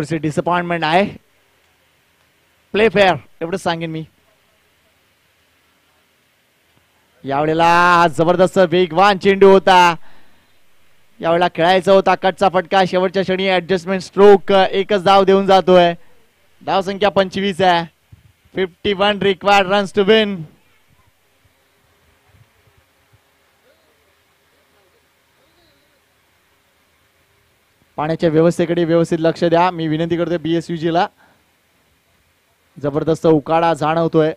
थोडीशी डिसअपॉइंटमेंट आहे प्ले फेअर एवढंच सांगेन मी. यावेळेला जबरदस्त वेगवान चेंडू होता. यावेळेला खेळायचा होता. कटचा फटका शेवटच्या क्षणी ऍडजस्टमेंट स्ट्रोक एकच धाव देऊन जातोय. धाव संख्या पंचवीस आहे. Fifty one required runs to win पाण्याच्या व्यवस्थेकडे व्यवस्थित लक्ष द्या. मी विनंती करतोय बीएसयूजी ला. जबरदस्त उकाडा जाणवतोय.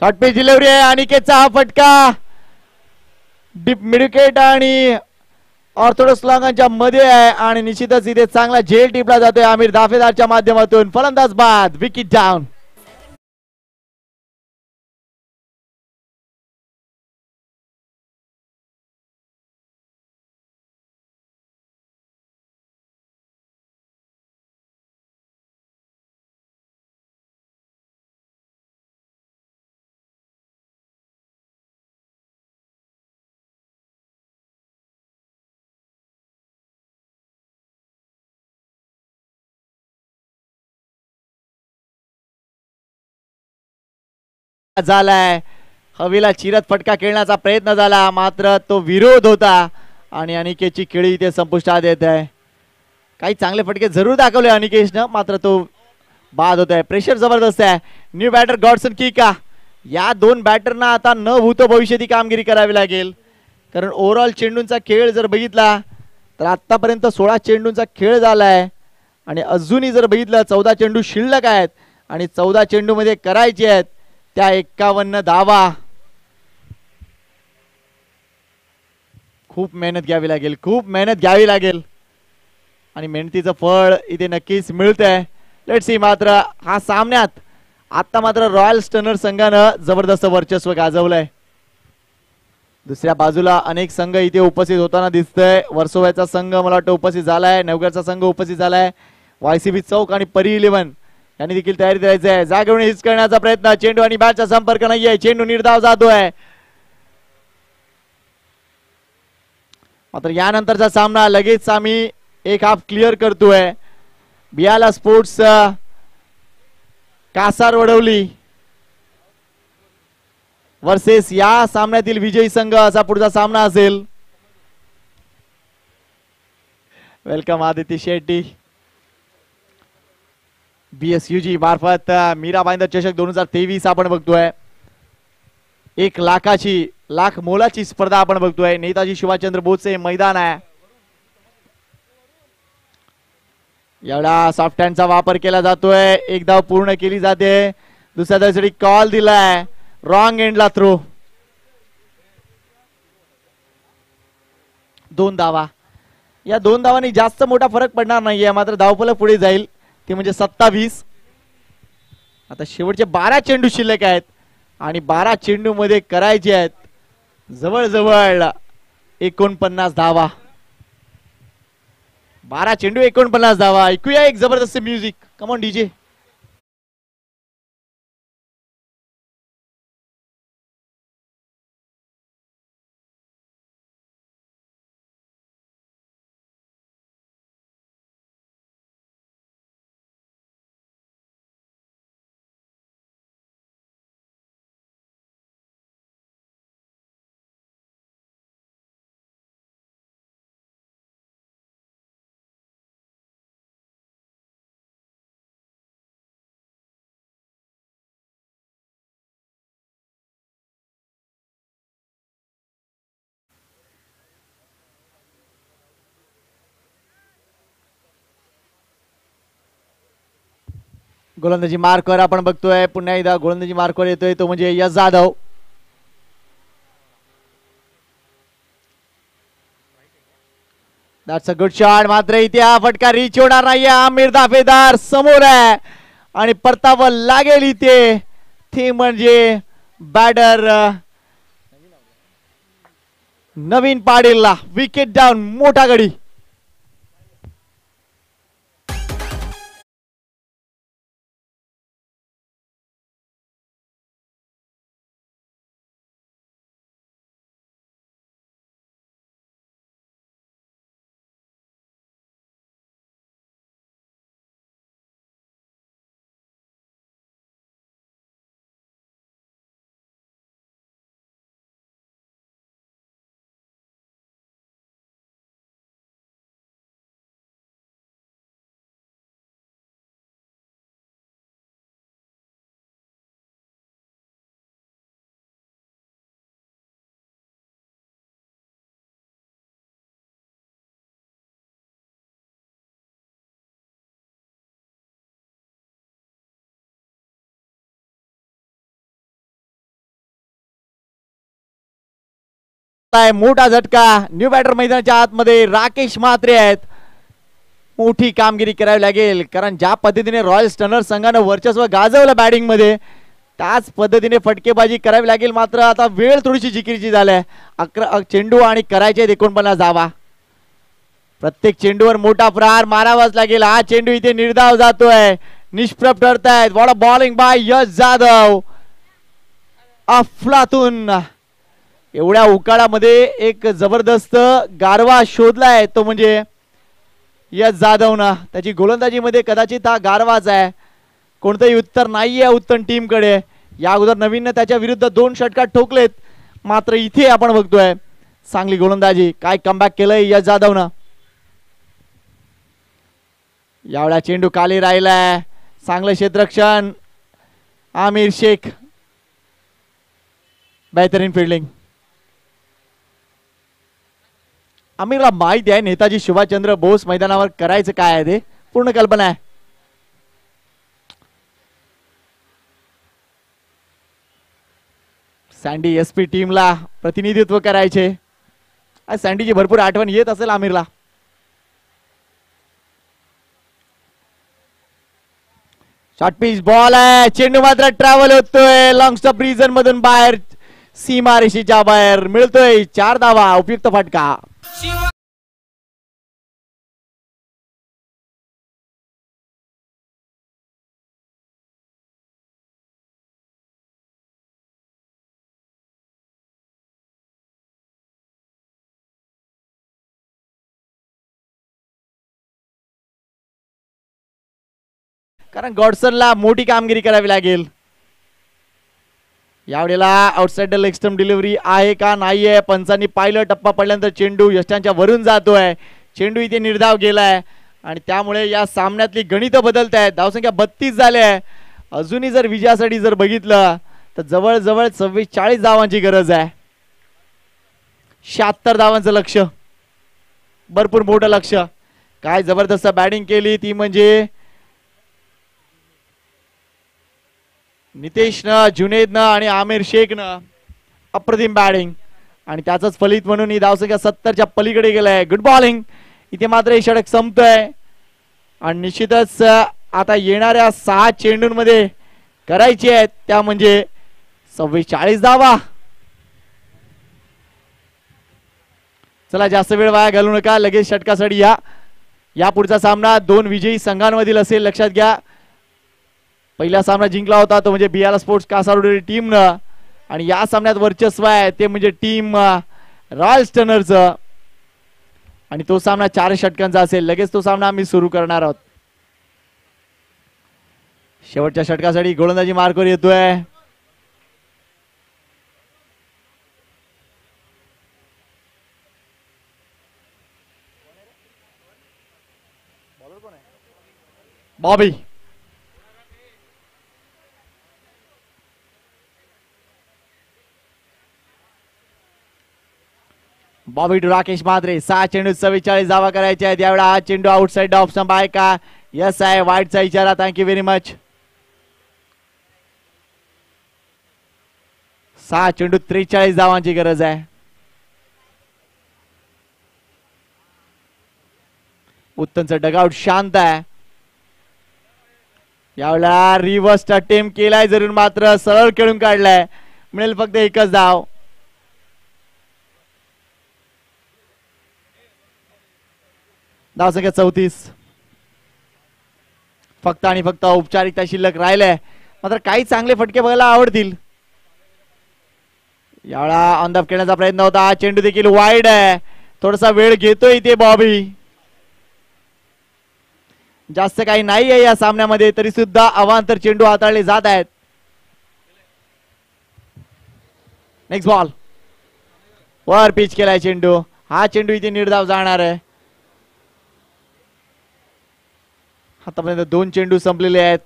शॉर्ट पेज डिलेवरी आहे. अनिकेतचा हा फटका. डीप मिडकेट आणि ऑर्थोडॉक्स लॉंगांच्या मध्ये आहे. आणि निश्चितच इथे चांगला झेल टिपला जातोय. आमिर दाफेदारच्या माध्यमातून. फलंदाज बाद. विकेट डाऊन झालाय. हवेला चिरत फटका खेळण्याचा प्रयत्न झाला मात्र तो विरोध होता आणि अनिकेतची खेळी इथे संपुष्टात येत आहे. काही चांगले फटके जरूर दाखवले अनिकेशनं मात्र तो बाद होत आहे प्रेशर जबरदस्त आहे. न्यू बॅटर गॉडसन की का या दोन बॅटरना आता न भूत भविष्यती कामगिरी करावी लागेल. कारण ओव्हरऑल चेंडूंचा खेळ जर बघितला तर आत्तापर्यंत सोळा चेंडूंचा खेळ झालाय. आणि अजूनही जर बघितलं चौदा चेंडू शिल्लक आहेत आणि चौदा चेंडूमध्ये करायचे आहेत. त्या एक्कावन्न धावा खूप मेहनत घ्यावी लागेल खूप मेहनत घ्यावी लागेल. आणि मेहनतीचं फळ इथे नक्कीच मिळतंय. लेट सी मात्र हा सामन्यात आता मात्र रॉयल स्टनर संघानं जबरदस्त वर्चस्व गाजवलंय. दुसऱ्या बाजूला अनेक संघ इथे उपस्थित होताना दिसतंय. वर्सोव्याचा संघ मला वाटतं उपस्थित झालाय नवगरचा संघ उपस्थित झालाय. वायसीबी चौक आणि परी इलेव्हन. यांनी देखील तयारी करायची आहे. जागेवर हिच करण्याचा प्रयत्न. चेंडू आणि बॅटचा संपर्क नाहीये. चेंडू निर्धाव जातोय. मात्र यानंतरचा सामना लगेच आम्ही एक हाफ क्लिअर करतोय. बियाला स्पोर्ट्स कासार वडवली. वर्सेस या सामन्यातील विजयी संघ असा पुढचा सामना असेल. Welcome Aditi Shetty. BSUG G मार्फत मीरा भाईंदर चषक दोन हजार तेवीस आपण बघतोय. एक लाखाची लाख मोलाची स्पर्धा आपण बघतोय. नेताजी सुभाषचंद्र बोसचे मैदान आहे. एवढा सॉफ्ट हँडचा वापर केला जातोय. एक धाव पूर्ण केली जाते. दुसऱ्या धावसाठी कॉल दिलाय. रॉंग एंडला थ्रो दोन धावा. या दोन धावांनी जास्त मोठा फरक पडणार नाहीये. मात्र धावफलक पुढे जाईल. ते म्हणजे सत्तावीस. आता शेवटचे बारा चेंडू शिल्लक आहेत आणि बारा चेंडू मध्ये करायचे आहेत जवळजवळ एकोणपन्नास धावा. बारा चेंडू एकोणपन्नास धावा. ऐकूया एक जबरदस्त म्युझिक कमॉन डीजे गोलंदाजी मार्कवर आपण बघतोय. पुन्हा एकदा गोलंदाजी मार्कवर येतोय. तो म्हणजे Yash Jadhav. That's a good shot मात्र इथे हा फटका रिच होणार नाहीये. आमिर दाफेदार समोर आहे. आणि परतावा लागेल इथे. ते म्हणजे बॅटर नवीन पाडीलला. विकेट डाऊन मोठा गडी. लागताय मोठा झटका. न्यू बॅटर मैदानाच्या आतमध्ये राकेश म्हात्रे आहेत. मोठी कामगिरी करावी लागेल कारण ज्या पद्धतीने रॉयल स्टनर संघानं वर्चस्व गाजवलं बॅटिंगमध्ये त्याच पद्धतीने फटकेबाजी करावी लागेल. मात्र आता वेळ थोडीशी जिकिरीची झाली अकरा चेंडू आणि करायचे एकोणपन्नास धावा. प्रत्येक चेंडूवर मोठा प्रहार मारावाच लागेल. हा चेंडू इथे निर्धाव जातोय. निष्प्रभ ठरतायत. What bowling by Yash Jadhav. अफलातून. एवढ्या उकाळामध्ये एक जबरदस्त गारवा शोधलाय तो म्हणजे यश जाधवनं. त्याची गोलंदाजीमध्ये कदाचित हा गारवाच आहे. कोणतंही उत्तर नाहीये उत्तम टीमकडे. या अगोदर नवीननं त्याच्या विरुद्ध दोन षटकात ठोकलेत. मात्र इथे आपण बघतोय चांगली गोलंदाजी. काय कमबॅक केलंय यश जाधवनं. यावेळा चेंडू खाली राहिलाय. चांगलं क्षेत्रक्षण आमिर शेख. बेहतरीन फिल्डिंग आम्हाला माहिती आहे नेताजी सुभाषचंद्र बोस मैदानावर करायचं काय आहे ते? पूर्ण कल्पना आहे. सँडी एस पी टीमला प्रतिनिधित्व करायचे. सँडीची भरपूर आठवण येत असेल आमिरला. शॉर्ट पिच बॉल आहे. चेंडू मात्र ट्रॅव्हल होतोय. लॉंग स्टॉप रिजन मधून बाहेर सीमा रेषेच्या बाहेर मिळतोय. चार धावा उपयुक्त फटका. कारण गॉडसनला मोठी कामगिरी करावी लागेल. यावेळेला आउटसाइड लेग स्टम्प डिलिव्हरी आहे का? नाही आहे पंचांनी पाहिलं टप्पा पडल्यानंतर चेंडू यष्टांच्या वरून जातोय. चेंडू इथे निर्धाव गेलाय. आणि त्यामुळे या सामन्यातली गणितं बदलत आहेत धावसंख्या बत्तीस झाले आहे अजूनही जर विजयासाठी जर बघितलं तर जवळजवळ सव्वीस चाळीस धावांची गरज आहे. शहात्तर धावांचं लक्ष. भरपूर मोठं लक्ष. काय जबरदस्त बॅटिंग केली ती म्हणजे नितेशनं जुनेदनं आणि आमिर शेखनं अप्रतिम बॅटिंग आणि त्याचंच फलित म्हणून ही धावसंख्या सत्तरच्या पलीकडे गेलाय. गुड बॉलिंग इथे मात्र हे षटक संपतोय. आणि निश्चितच आता येणाऱ्या सहा चेंडूंमध्ये करायची आहेत. त्या म्हणजे सव्वीस चाळीस धावा. चला जास्त वेळ वाया घालू नका. लगेच षटकासाठी या. या पुढचा सामना दोन विजयी संघांमधील असेल. लक्षात घ्या. पहिला सामना जिंकला होता तो म्हणजे बियाला स्पोर्ट्स कासारोडी टीमनं. आणि या सामन्यात वर्चस्व आहे ते म्हणजे टीम रॉयल स्टनरचं आणि तो सामना चार षटकांचा असेल लगेच तो सामना आम्ही सुरू करणार आहोत. शेवटच्या षटकासाठी गोलंदाजी मार्कवर येतोय. बॉबी. बॉबी टू राकेश मात्रे सहा चेंडू चव्वेचाळीस धावा करायच्या आहेत. यावेळा हा चेंडू आउटसाईड ऑफ स्टंप आहे का? यस आहे. वाईटचा इशारा. थँक्यू व्हेरी मच सहा चेंडू त्रेचाळीस धावांची गरज आहे. उत्तमचं डगआउट शांत आहे. यावेळेला रिव्हर्स अटेम्प केलाय. जरूर मात्र सरळ खेळून काढलाय. मिळेल फक्त एकच धाव. धावसंख्या चौतीस. फक्त आणि फक्त औपचारिकता शिल्लक राहिलंय. मात्र काही चांगले फटके बघायला आवडतील. यावेळा ऑन द खेळण्याचा प्रयत्न होता. हा चेंडू देखील वाईड आहे. थोडासा वेळ घेतोय इथे बॉबी. जास्त काही नाही आहे या सामन्यामध्ये तरी सुद्धा अवांतर चेंडू हाताळले जात आहेत. नेक्स्ट बॉल वर पिच केलाय चेंडू. हा चेंडू इथे निर्धाव जाणार आहे. आतापर्यंत दोन चेंडू संपलेले आहेत.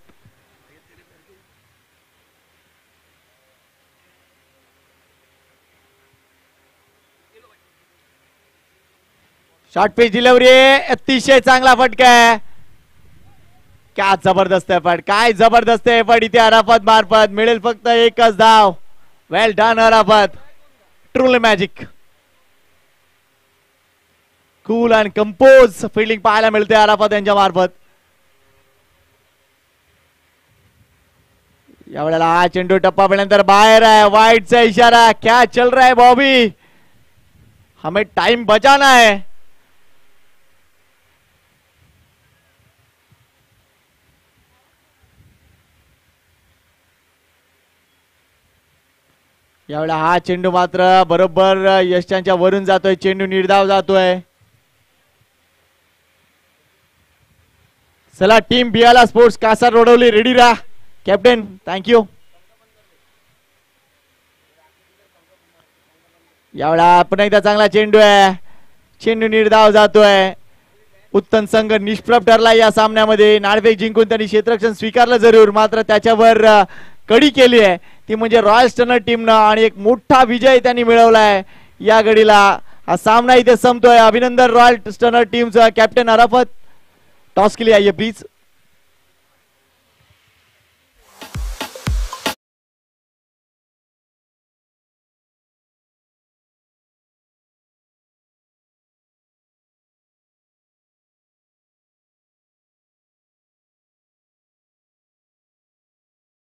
शॉर्ट पिच डिलिव्हरी अतिशय चांगला फटका आहे. क्या जबरदस्त आहे फट. काय जबरदस्त आहे फट इथे अराफत मार्फत मिळेल फक्त एकच धाव. Well done Arafat truly magic cool and compose fielding पाहायला मिळते अराफत यांच्या मार्फत. या वेळेला हा चेंडू टप्पा पडल्यानंतर बाहेर आहे. वाईटचा इशारा. क्या चल रहा है बॉबी हमें टाइम बचाना है. यावेळेला हा चेंडू मात्र बरोबर यशांच्या वरून जातोय. चेंडू निर्धाव जातोय. चला टीम बियाला स्पोर्ट्स कासार रोडवली. रेडी राहा. कॅप्टन थँक्यू यावेळा पुन्हा एकदा चांगला चेंडू आहे. चेंडू निर्धाव जातोय. उत्तम संघ निष्प्रभ ठरला या सामन्यामध्ये. नाणेफेक जिंकून त्यांनी क्षेत्रक्षण स्वीकारलं जरूर मात्र त्याच्यावर कडी केली आहे. ती म्हणजे रॉयल टनर टीमनं आणि एक मोठा विजय त्यांनी मिळवलाय या गडीला हा सामना इथे संपतोय. अभिनंदन रॉयल टनर टीमचा कॅप्टन अराफत. टॉस केली आहे प्लीज